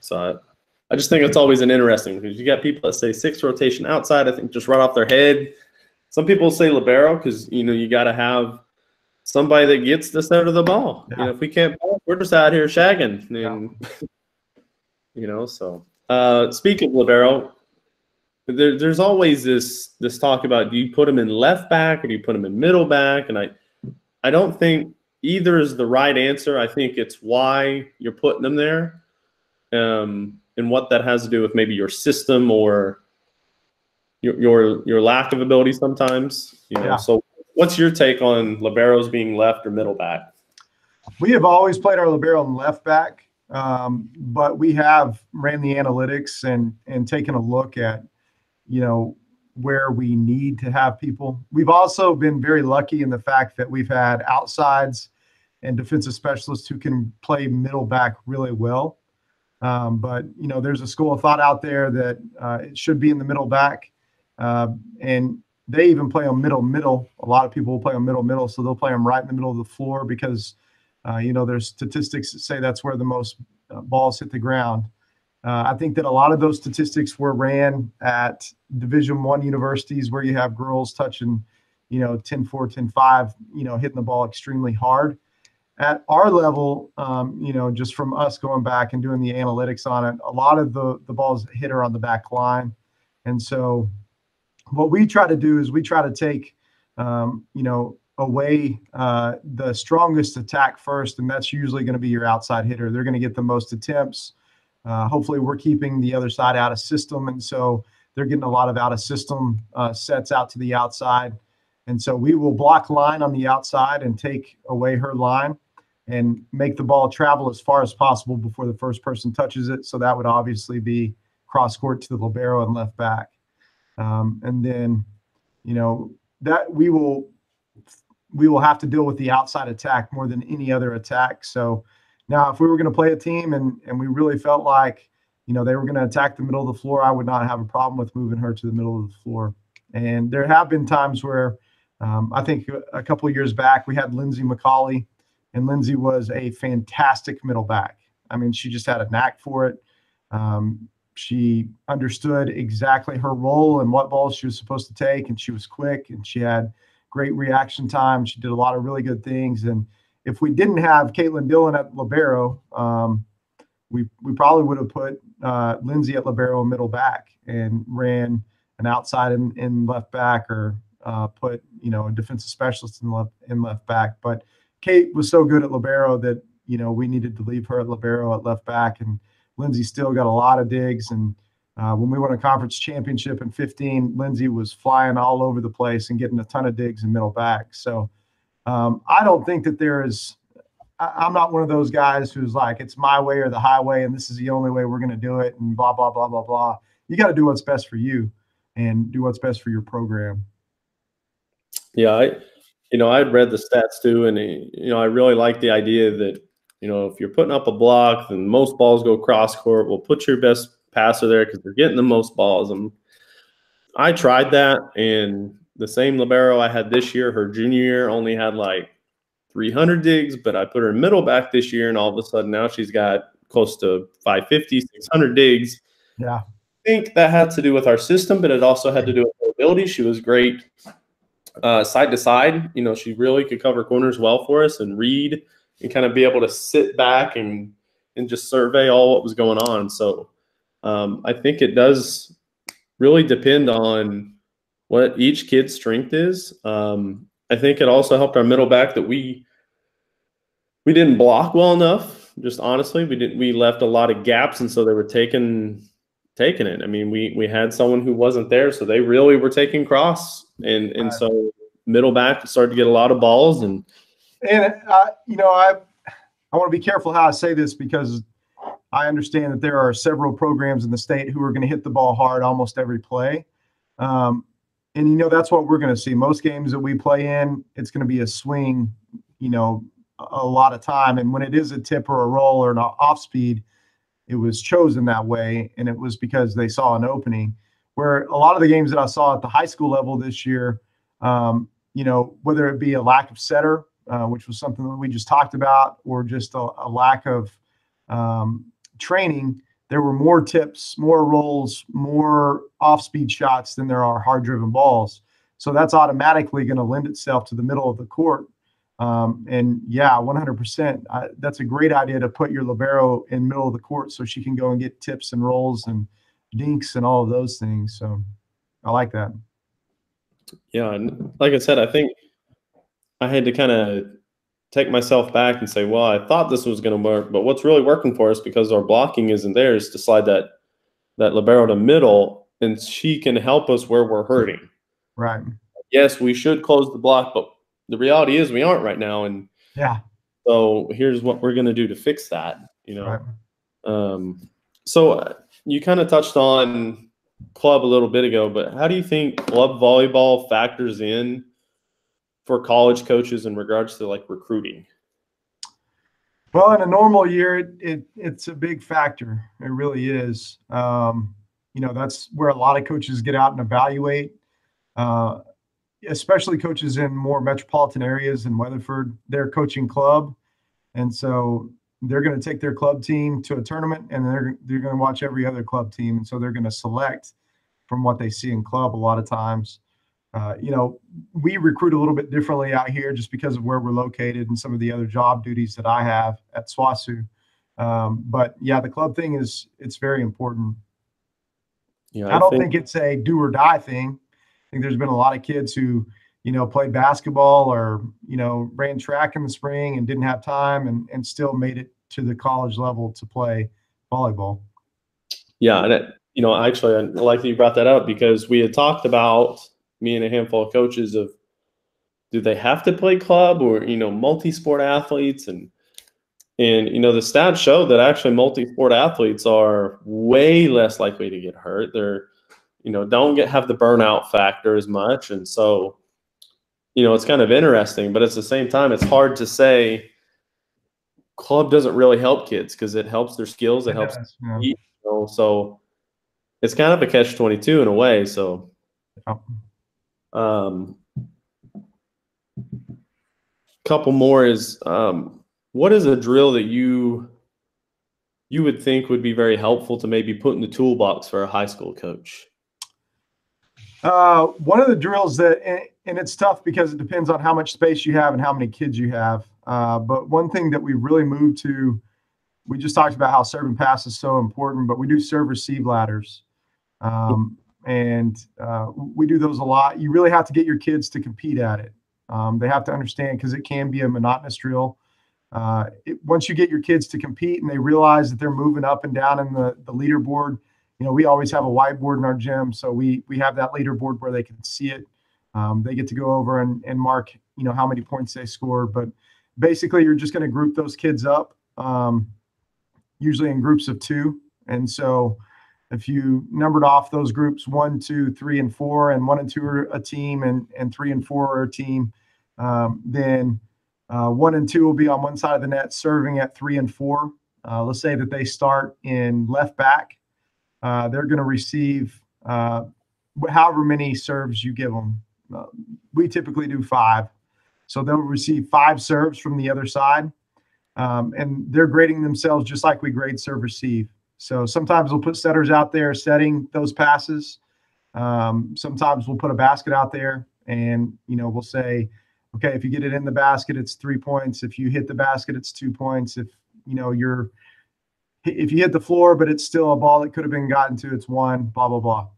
so I, I just think it's always an interesting because you got people that say six rotation outside, I think just right off their head. Some people say libero because, you know, you got to have somebody that gets the center of the ball. Yeah. You know, if we can't we're just out here shagging. And, yeah. you know, so uh, speaking of libero, there, there's always this this talk about do you put him in left back or do you put him in middle back? And I I don't think either is the right answer. I think it's why you're putting them there, um, and what that has to do with maybe your system or your your, your lack of ability sometimes. You know, yeah. so what's your take on liberos being left or middle back? We have always played our libero in left back, um, but we have ran the analytics and and taken a look at, you know, where we need to have people. We've also been very lucky in the fact that we've had outsides and defensive specialists who can play middle back really well. Um, but you know, there's a school of thought out there that uh, it should be in the middle back, uh, and they even play on middle middle. A lot of people will play on middle middle, so they'll play them right in the middle of the floor because uh, you know there's statistics that say that's where the most uh, balls hit the ground. Uh, I think that a lot of those statistics were ran at Division One universities where you have girls touching, you know, 10 4, 10 5, you know, hitting the ball extremely hard. At our level, um, you know, just from us going back and doing the analytics on it, a lot of the, the balls hit are on the back line. And so what we try to do is we try to take, um, you know, away uh, the strongest attack first, and that's usually going to be your outside hitter. They're going to get the most attempts uh, hopefully, we're keeping the other side out of system, and so they're getting a lot of out of system uh, sets out to the outside. And so we will block line on the outside and take away her line and make the ball travel as far as possible before the first person touches it. So that would obviously be cross court to the libero and left back. Um, and then, you know, that we will we will have to deal with the outside attack more than any other attack. So now, if we were going to play a team and and we really felt like, you know, they were going to attack the middle of the floor, I would not have a problem with moving her to the middle of the floor. And there have been times where um, I think a couple of years back we had Lindsay McCauley, and Lindsay was a fantastic middle back. I mean, she just had a knack for it. Um, she understood exactly her role and what balls she was supposed to take, and she was quick and she had great reaction time. She did a lot of really good things, and if we didn't have Caitlin Dillon at libero, um, we we probably would have put uh, Lindsay at libero middle back and ran an outside in, in left back or uh, put you know a defensive specialist in left in left back. But Kate was so good at libero that you know we needed to leave her at libero at left back, and Lindsay still got a lot of digs. And uh, when we won a conference championship in 15, Lindsay was flying all over the place and getting a ton of digs in middle back. So um, I don't think that there is. I, am not one of those guys who's like it's my way or the highway, and this is the only way we're going to do it, and blah blah blah blah blah. You got to do what's best for you, and do what's best for your program. Yeah, I, you know, I'd read the stats too, and you know, I really like the idea that you know if you're putting up a block, then most balls go cross court. Well, put your best passer there because they're getting the most balls. And I tried that, and the same libero I had this year, her junior year, only had like 300 digs, but I put her in middle back this year, and all of a sudden now she's got close to 550, 600 digs. Yeah. I think that had to do with our system, but it also had to do with ability. She was great uh, side to side. You know, she really could cover corners well for us and read and kind of be able to sit back and and just survey all what was going on. So um, I think it does really depend on what each kid's strength is. Um, I think it also helped our middle back that we we didn't block well enough. Just honestly, we didn't. We left a lot of gaps, and so they were taking taking it. I mean, we we had someone who wasn't there, so they really were taking cross, and and so middle back started to get a lot of balls, and and uh, you know I I want to be careful how I say this because I understand that there are several programs in the state who are going to hit the ball hard almost every play. Um, and you know that's what we're going to see. Most games that we play in, it's going to be a swing, you know, a lot of time. And when it is a tip or a roll or an off speed, it was chosen that way, and it was because they saw an opening. Where a lot of the games that I saw at the high school level this year, um, you know, whether it be a lack of setter, uh, which was something that we just talked about, or just a, a lack of um, training, there were more tips, more rolls, more off speed shots than there are hard driven balls. So that's automatically going to lend itself to the middle of the court. Um, and yeah, 100%. I, that's a great idea to put your libero in middle of the court so she can go and get tips and rolls and dinks and all of those things. So I like that. Yeah, and like I said, I think I had to kind of take myself back and say, well, I thought this was going to work, but what's really working for us because our blocking isn't there is to slide that that libero to middle, and she can help us where we're hurting. Right. Yes, we should close the block, but the reality is we aren't right now, and yeah. So here's what we're going to do to fix that. You know. Right. Um, so uh, you kind of touched on club a little bit ago, but how do you think club volleyball factors in for college coaches in regards to like recruiting? Well, in a normal year, it, it it's a big factor. It really is. Um, you know, that's where a lot of coaches get out and evaluate, uh, especially coaches in more metropolitan areas in Weatherford. They're coaching club, and so they're going to take their club team to a tournament, and they're they're going to watch every other club team, and so they're going to select from what they see in club a lot of times. Uh, you know, we recruit a little bit differently out here just because of where we're located and some of the other job duties that I have at SWOSU. Um, but yeah, the club thing is it's very important. Yeah, I, I don't think, think, it's a do or die thing. I think there's been a lot of kids who, you know, played basketball or you know ran track in the spring and didn't have time and and still made it to the college level to play volleyball. Yeah, and it, you know, actually, I like that you brought that up because we had talked about me and a handful of coaches of do they have to play club or you know multi-sport athletes? And and you know the stats show that actually multi-sport athletes are way less likely to get hurt. They're you know don't get have the burnout factor as much. And so you know it's kind of interesting but at the same time it's hard to say club doesn't really help kids because it helps their skills it, helps yeah. you know, so it's kind of a catch 22 in a way so um, couple more is um, what is a drill that you you would think would be very helpful to maybe put in the toolbox for a high school coach? Uh, one of the drills that, and it's tough because it depends on how much space you have and how many kids you have. Uh, but one thing that we really moved to, we just talked about how serve and pass is so important, but we do serve receive ladders. Um, and uh, we do those a lot. You really have to get your kids to compete at it. Um, they have to understand because it can be a monotonous drill. Uh, it, once you get your kids to compete and they realize that they're moving up and down in the, the leaderboard, you know, we always have a whiteboard in our gym. So we, we have that leaderboard where they can see it. Um, they get to go over and, and mark, you know, how many points they score. But basically, you're just going to group those kids up, um, usually in groups of two. And so if you numbered off those groups one, two, three, and four, and one and two are a team, and and three and four are a team, um, then uh, one and two will be on one side of the net serving at three and four. Uh, let's say that they start in left back. Uh, they're going to receive uh, however many serves you give them. Uh, we typically do five. So they'll receive five serves from the other side. Um, and they're grading themselves just like we grade serve receive. So sometimes we'll put setters out there setting those passes. Um, sometimes we'll put a basket out there and, you know, we'll say, okay, if you get it in the basket, it's three points. If you hit the basket, it's two points. If, you know, you're, if you hit the floor, but it's still a ball that could have been gotten to, it's one, blah, blah, blah.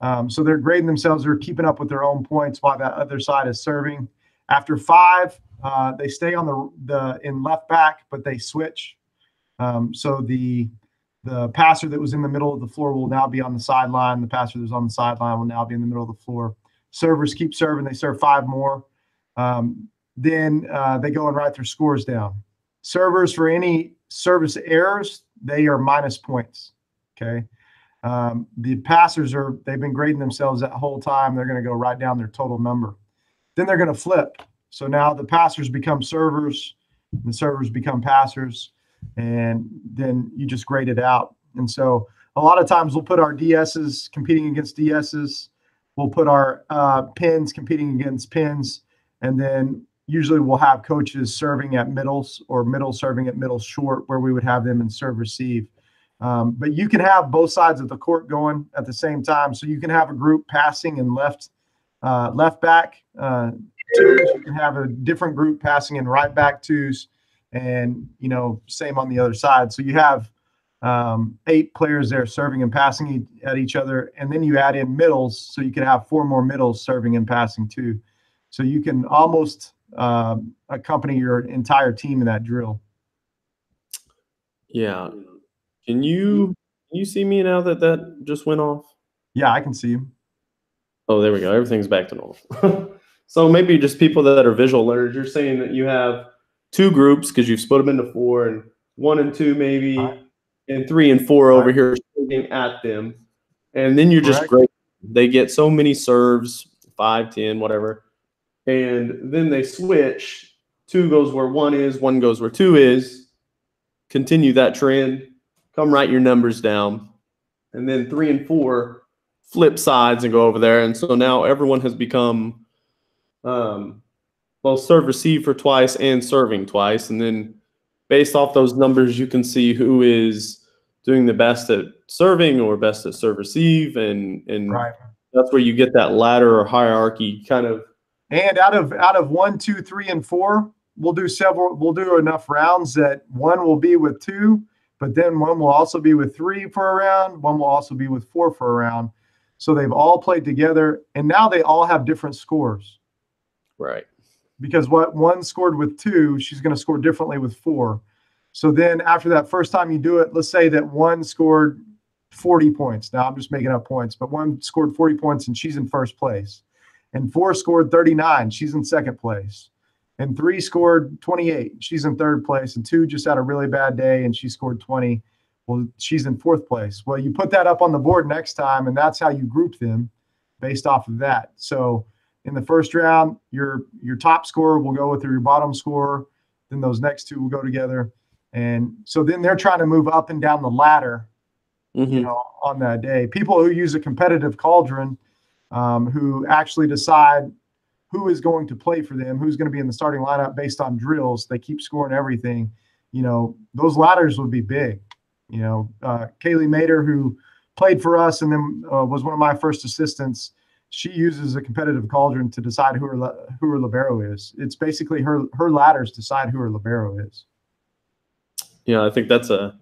Um, so they're grading themselves. They're keeping up with their own points while that other side is serving. After five, uh, they stay on the the in left back, but they switch. Um, so the the passer that was in the middle of the floor will now be on the sideline. The passer that's on the sideline will now be in the middle of the floor. Servers keep serving. They serve five more. Um, then uh, they go and write their scores down. Servers for any service errors, they are minus points. Okay. Um, the passers are they've been grading themselves that whole time. They're going to go write down their total number. Then they're going to flip. So now the passers become servers, and the servers become passers, and then you just grade it out. And so a lot of times we'll put our DSs competing against DSs. We'll put our uh, pins competing against pins, and then usually we'll have coaches serving at middles or middle serving at middle short, where we would have them in serve receive. Um, but you can have both sides of the court going at the same time. So you can have a group passing and left uh, left back uh, twos. You can have a different group passing in right back twos, and you know same on the other side. So you have um, eight players there serving and passing at each other, and then you add in middles, so you can have four more middles serving and passing too. So you can almost uh, accompany your entire team in that drill. Yeah, can you can you see me now that that just went off? Yeah, I can see you. Oh, there we go. Everything's back to normal. so maybe just people that are visual learners. You're saying that you have two groups because you've split them into four, and one and two maybe, right. and three and four over right. here swinging at them, and then you're just great. They get so many serves, five, ten, whatever, and then they switch. Two goes where one is, one goes where two is. Continue that trend come write your numbers down. And then three and four flip sides and go over there. And so now everyone has become, um, well, serve receive for twice and serving twice. And then based off those numbers, you can see who is doing the best at serving or best at serve receive. And, and right. that's where you get that ladder or hierarchy kind of. And out of out of one, two, three, and four, we'll do several. We'll do enough rounds that one will be with two, but then one will also be with three for a round, one will also be with four for a round. So they've all played together, and now they all have different scores. Right. Because what one scored with two, she's going to score differently with four. So then after that first time you do it, let's say that one scored 40 points. Now I'm just making up points, but one scored 40 points and she's in first place. And four scored 39, she's in second place and three scored 28. She's in third place, and two just had a really bad day and she scored 20. Well, she's in fourth place. Well, you put that up on the board next time, and that's how you group them based off of that. So in the first round, your your top scorer will go with your bottom scorer. Then those next two will go together, and so then they're trying to move up and down the ladder, mm-hmm. you know, on that day. People who use a competitive cauldron, um, who actually decide who is going to play for them, who's going to be in the starting lineup based on drills. They keep scoring everything. You know, those ladders would be big. You know, uh, Kaylee Mater, who played for us and then uh, was one of my first assistants, she uses a competitive cauldron to decide who her who her libero is. It's basically her her ladders decide who her libero is. Yeah, I think that's a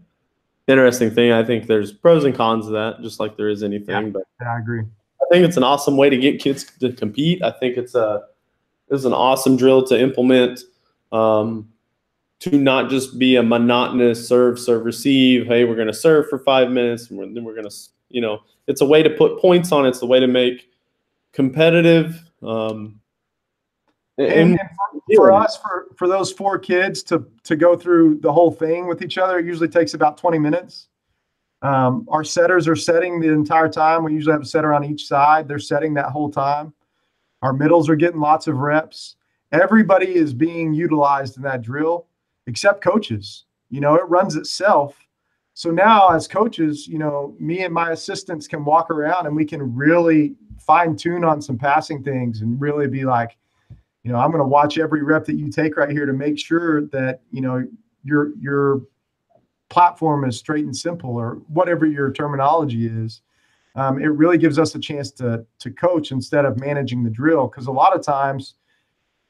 interesting thing. I think there's pros and cons of that, just like there is anything. Yeah, but yeah, I agree I think it's an awesome way to get kids to compete. I think it's a it's an awesome drill to implement. Um, to not just be a monotonous serve, serve, receive. Hey, we're going to serve for five minutes, and we're, then we're going to, you know, it's a way to put points on. It. It's a way to make competitive. Um, and, and for, us, for for those four kids to to go through the whole thing with each other, it usually takes about twenty minutes. Um, our setters are setting the entire time. We usually have a setter on each side. They're setting that whole time. Our middles are getting lots of reps. Everybody is being utilized in that drill except coaches. You know, it runs itself. So now, as coaches, you know, me and my assistants can walk around and we can really fine tune on some passing things and really be like, you know, I'm going to watch every rep that you take right here to make sure that, you know, you're, you're platform is straight and simple or whatever your terminology is um, it really gives us a chance to to coach instead of managing the drill. Because a lot of times,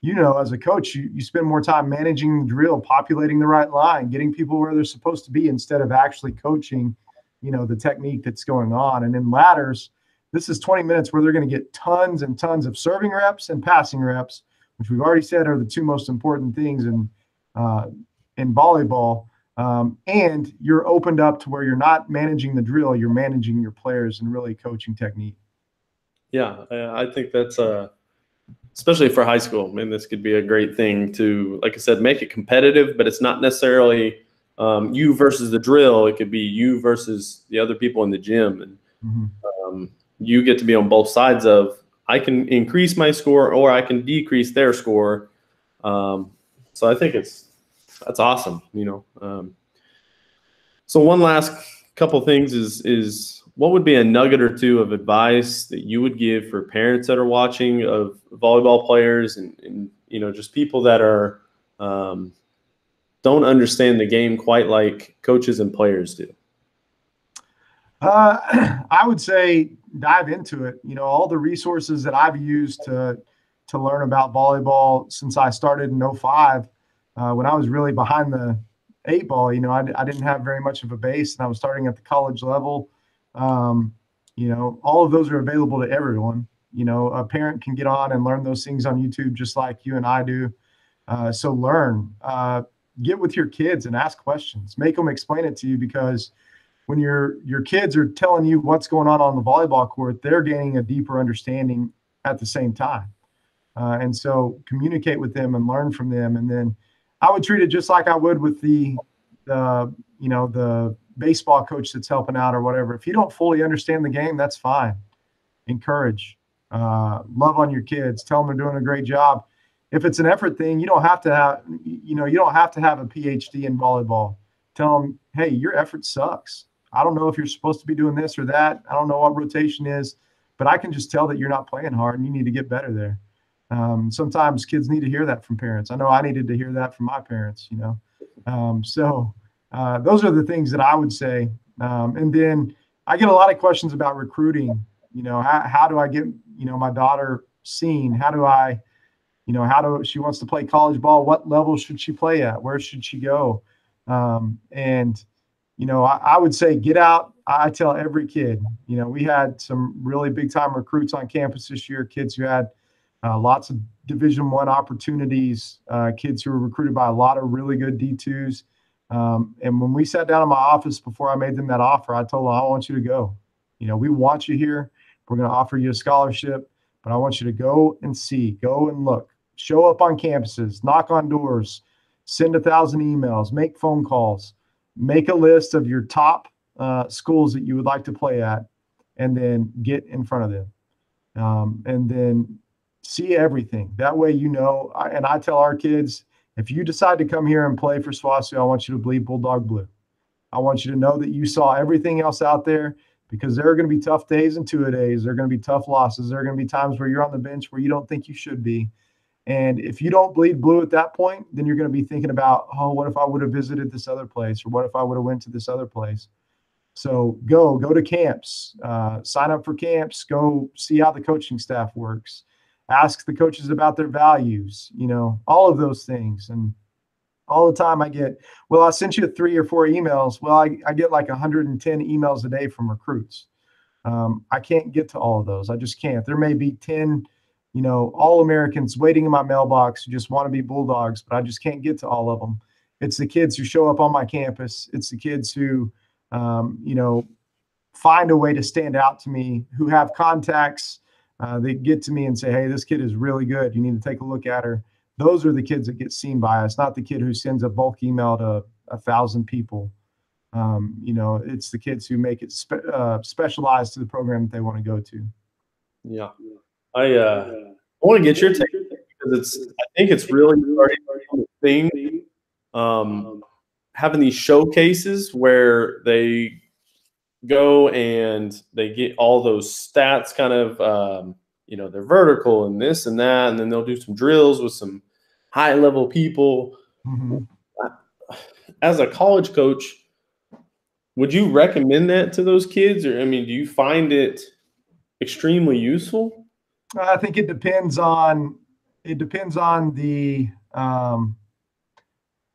you know, as a coach, you, you spend more time managing the drill, populating the right line, getting people where they're supposed to be instead of actually coaching, you know, the technique that's going on. And in ladders, this is 20 minutes where they're going to get tons and tons of serving reps and passing reps, which we've already said are the two most important things in uh, in volleyball. Um, and you're opened up to where you're not managing the drill, you're managing your players and really coaching technique. Yeah, I think that's uh, especially for high school. I mean, this could be a great thing to, like I said, make it competitive, but it's not necessarily um, you versus the drill. It could be you versus the other people in the gym, and mm-hmm. um, you get to be on both sides of. I can increase my score, or I can decrease their score. Um, so I think it's that's awesome. You know. Um, so one last couple things is is what would be a nugget or two of advice that you would give for parents that are watching of volleyball players and, and you know just people that are um, don't understand the game quite like coaches and players do? Uh, I would say dive into it. You know, all the resources that I've used to to learn about volleyball since I started in 05 uh, when I was really behind the eight ball, you know, I, I didn't have very much of a base and I was starting at the college level. Um, you know, all of those are available to everyone. You know, a parent can get on and learn those things on YouTube just like you and I do. Uh, so learn, uh, get with your kids and ask questions. Make them explain it to you because when your your kids are telling you what's going on on the volleyball court, they're gaining a deeper understanding at the same time. Uh, and so communicate with them and learn from them, and then I would treat it just like I would with the, the you know, the baseball coach that's helping out or whatever. If you don't fully understand the game, that's fine. Encourage, uh, love on your kids, tell them they're doing a great job. If it's an effort thing, you don't have to have, you know, you don't have to have a PhD in volleyball. Tell them, hey, your effort sucks. I don't know if you're supposed to be doing this or that. I don't know what rotation is, but I can just tell that you're not playing hard and you need to get better there. Um, sometimes kids need to hear that from parents. I know I needed to hear that from my parents, you know. Um, so uh, those are the things that I would say. Um, and then I get a lot of questions about recruiting. You know, how, how do I get, you know, my daughter seen? How do I, you know, how do she wants to play college ball? What level should she play at? Where should she go? Um, and, you know, I, I would say get out. I tell every kid, you know, we had some really big time recruits on campus this year, kids who had – uh, lots of Division One opportunities. Uh, kids who were recruited by a lot of really good D2s. Um, and when we sat down in my office before I made them that offer, I told them, I want you to go. You know, we want you here. We're going to offer you a scholarship, but I want you to go and see, go and look, show up on campuses, knock on doors, send a thousand emails, make phone calls, make a list of your top uh, schools that you would like to play at, and then get in front of them. Um, and then see everything. That way, you know. And I tell our kids, if you decide to come here and play for SWOSU, I want you to bleed Bulldog Blue. I want you to know that you saw everything else out there because there are going to be tough days and two a days. There are going to be tough losses. There are going to be times where you're on the bench where you don't think you should be. And if you don't bleed blue at that point, then you're going to be thinking about, oh, what if I would have visited this other place, or what if I would have went to this other place? So go, go to camps, uh, sign up for camps, go see how the coaching staff works ask the coaches about their values, you know, all of those things. And all the time I get, well, I sent you three or four emails. Well, I, I get like 110 emails a day from recruits. Um, I can't get to all of those. I just can't. There may be 10, you know, all Americans waiting in my mailbox who just want to be Bulldogs, but I just can't get to all of them. It's the kids who show up on my campus. It's the kids who, um, you know, find a way to stand out to me, who have contacts uh, they get to me and say, "Hey, this kid is really good. You need to take a look at her." Those are the kids that get seen by us, not the kid who sends a bulk email to a thousand people. Um, you know, it's the kids who make it spe- uh, specialized to the program that they want to go to. Yeah, I uh, I want to get your take because it's I think it's really starting thing. Um, having these showcases where they go and they get all those stats kind of um, you know they're vertical and this and that and then they'll do some drills with some high level people mm-hmm. as a college coach would you recommend that to those kids, or I mean, do you find it extremely useful? I think it depends on it depends on the um,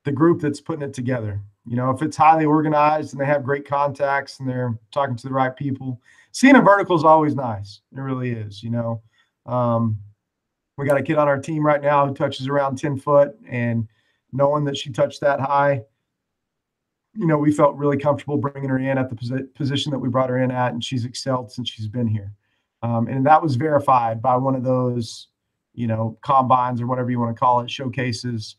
the group that's putting it together. You know, if it's highly organized and they have great contacts and they're talking to the right people, seeing a vertical is always nice. It really is. You know, um, we got a kid on our team right now who touches around 10 foot, and knowing that she touched that high, you know, we felt really comfortable bringing her in at the posi- position that we brought her in at, and she's excelled since she's been here. Um, and that was verified by one of those, you know, combines or whatever you want to call it, showcases.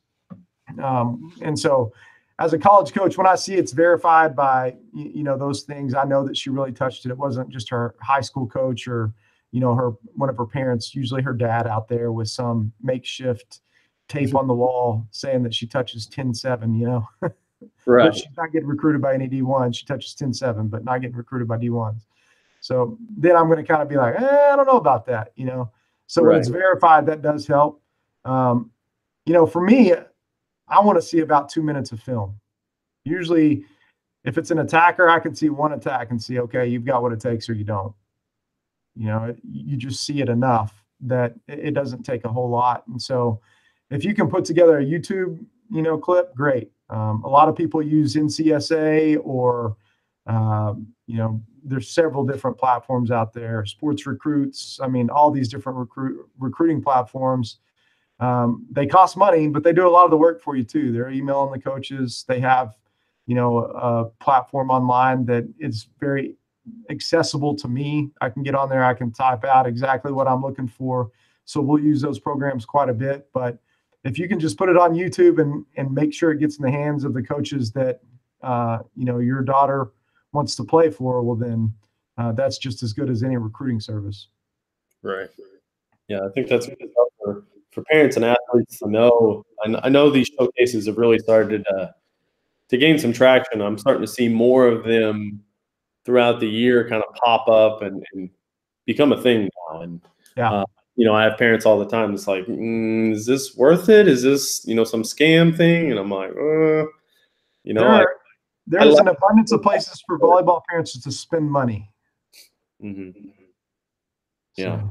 Um, and so, as a college coach, when I see it's verified by, you, know, those things, I know that she really touched it. It wasn't just her high school coach or, you know, her one of her parents, usually her dad out there with some makeshift tape on the wall saying that she touches 10-7, you know. Right. she's not getting recruited by any D1. She touches 10-7, but not getting recruited by D1s. So then I'm going to kind of be like, eh, I don't know about that, you know. So right. when it's verified, that does help. Um, you know, for me, I want to see about two minutes of film. Usually, if it's an attacker, I can see one attack and see, okay, you've got what it takes or you don't. You know, you just see it enough that it doesn't take a whole lot. And so, if you can put together a YouTube, you know, clip, great. Um, a lot of people use NCSA or, um, you know, there's several different platforms out there. Sports recruits. I mean, all these different recruit recruiting platforms. Um, they cost money, but they do a lot of the work for you too. They're emailing the coaches. They have, you know, a platform online that is very accessible to me. I can get on there. I can type out exactly what I'm looking for. So we'll use those programs quite a bit. But if you can just put it on YouTube and and make sure it gets in the hands of the coaches that uh, you know your daughter wants to play for, well then uh, that's just as good as any recruiting service. Right. Yeah, I think that's for for parents and athletes to know. I, I know these showcases have really started to to gain some traction. I'm starting to see more of them throughout the year, kind of pop up and, and become a thing now. And yeah. Uh, you know, I have parents all the time. It's like, mm, is this worth it? Is this, you know, some scam thing? And I'm like, uh, you know, there's an abundance of places for volleyball parents to spend money. Mm-hmm. Yeah.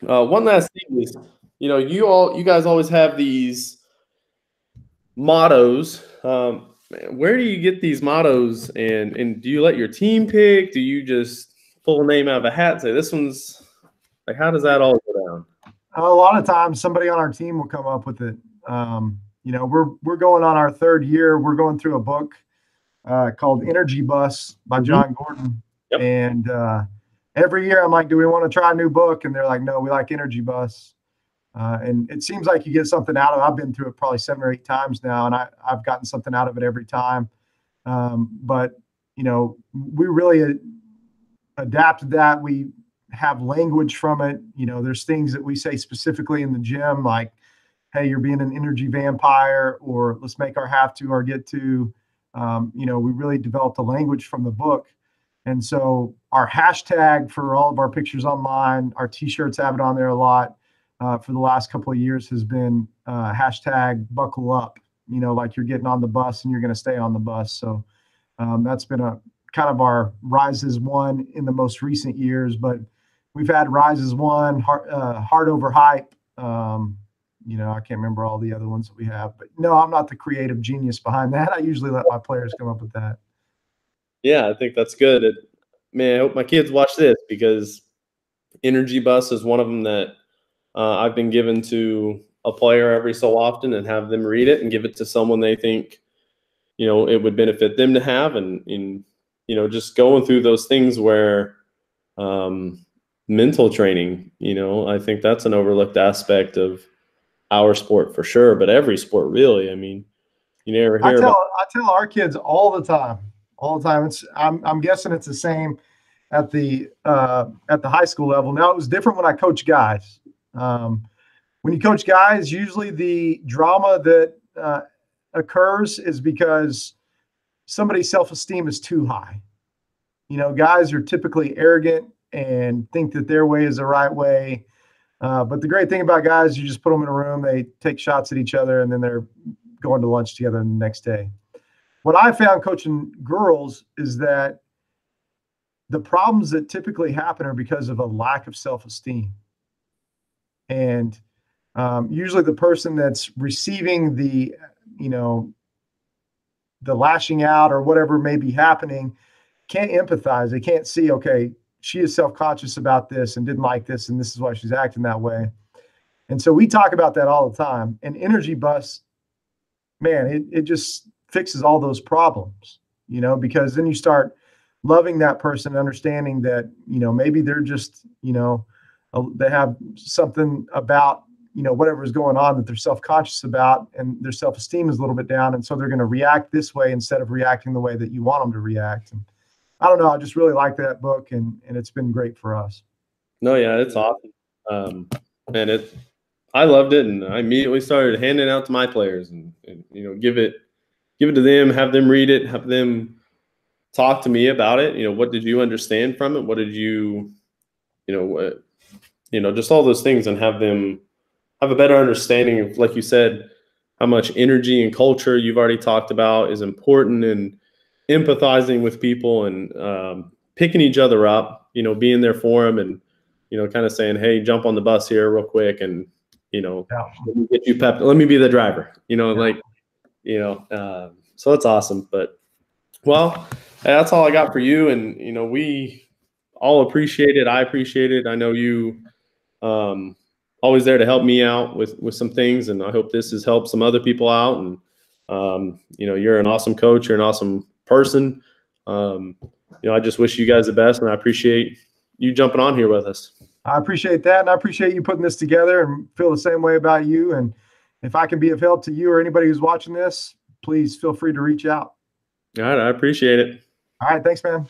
So. Uh, one last thing is, you know, you all, you guys always have these mottos. Um, where do you get these mottos, and and do you let your team pick? Do you just pull a name out of a hat, and say this one's like? How does that all go down? A lot of times, somebody on our team will come up with it. Um, you know, we're we're going on our third year. We're going through a book uh, called Energy Bus by mm-hmm. Gordon. Yep. And uh, every year I'm like, do we want to try a new book? And they're like, no, we like Energy Bus. Uh, and it seems like you get something out of it. I've been through it probably seven or eight times now, and I, I've gotten something out of it every time. Um, but, you know, we really adapted that. We have language from it. You know, there's things that we say specifically in the gym, like, hey, you're being an energy vampire, or let's make our have to or get to. Um, you know, we really developed a language from the book. And so our hashtag for all of our pictures online, our t-shirts have it on there a lot uh, for the last couple of years has been uh, hashtag buckle up, you know, like you're getting on the bus and you're going to stay on the bus. So um, that's been a kind of our rises one in the most recent years, but we've had rises one, heart, uh, heart over hype, um, you know, I can't remember all the other ones that we have, but no, I'm not the creative genius behind that. I usually let my players come up with that. Yeah, I think that's good. It, man, I hope my kids watch this because Energy Bus is one of them that uh, I've been given to a player every so often and have them read it and give it to someone they think, you know, it would benefit them to have. And, in you know, just going through those things where um, mental training, you know, I think that's an overlooked aspect of our sport for sure, but every sport really. I mean, you never hear. I tell about- I tell our kids all the time, all the time. It's I'm I'm guessing it's the same at the uh, at the high school level. Now it was different when I coach guys. Um, when you coach guys, usually the drama that uh, occurs is because somebody's self esteem is too high. You know, guys are typically arrogant and think that their way is the right way uh, but the great thing about guys, you just put them in a room, they take shots at each other, and then they're going to lunch together the next day. what I found coaching girls is that the problems that typically happen are because of a lack of self-esteem. And um, usually the person that's receiving the, you know, the lashing out or whatever may be happening can't empathize. They can't see, okay, she is self-conscious about this and didn't like this, and this is why she's acting that way. And so we talk about that all the time. And energy bus, man, it, it just fixes all those problems, you know, because then you start loving that person, understanding that, you know, maybe they're just, you know, they have something about, you know, whatever is going on that they're self-conscious about and their self-esteem is a little bit down. And so they're going to react this way instead of reacting the way that you want them to react. And I don't know. I just really like that book and, and it's been great for us. No, yeah, it's awesome. Um, and it, I loved it. And I immediately started handing out to my players and, and you know, give it, give it to them, have them read it, have them talk to me about it. You know, what did you understand from it? What did you, you know, what, you know, just all those things and have them have a better understanding of, like you said, how much energy and culture you've already talked about is important and empathizing with people and um, picking each other up, you know, being there for them and, you know, kind of saying, Hey, jump on the bus here real quick. And, you know, yeah. let me get you pep. Let me be the driver, you know, yeah. like, you know, uh, so that's awesome. But well, that's all I got for you. And you know, we all appreciate it. I appreciate it. I know you um, always there to help me out with with some things, and I hope this has helped some other people out. And um, you know, you're an awesome coach. You're an awesome person. Um, you know, I just wish you guys the best, and I appreciate you jumping on here with us. I appreciate that, and I appreciate you putting this together, and feel the same way about you. And if I can be of help to you or anybody who's watching this, please feel free to reach out. All right, I appreciate it. All right, thanks, man.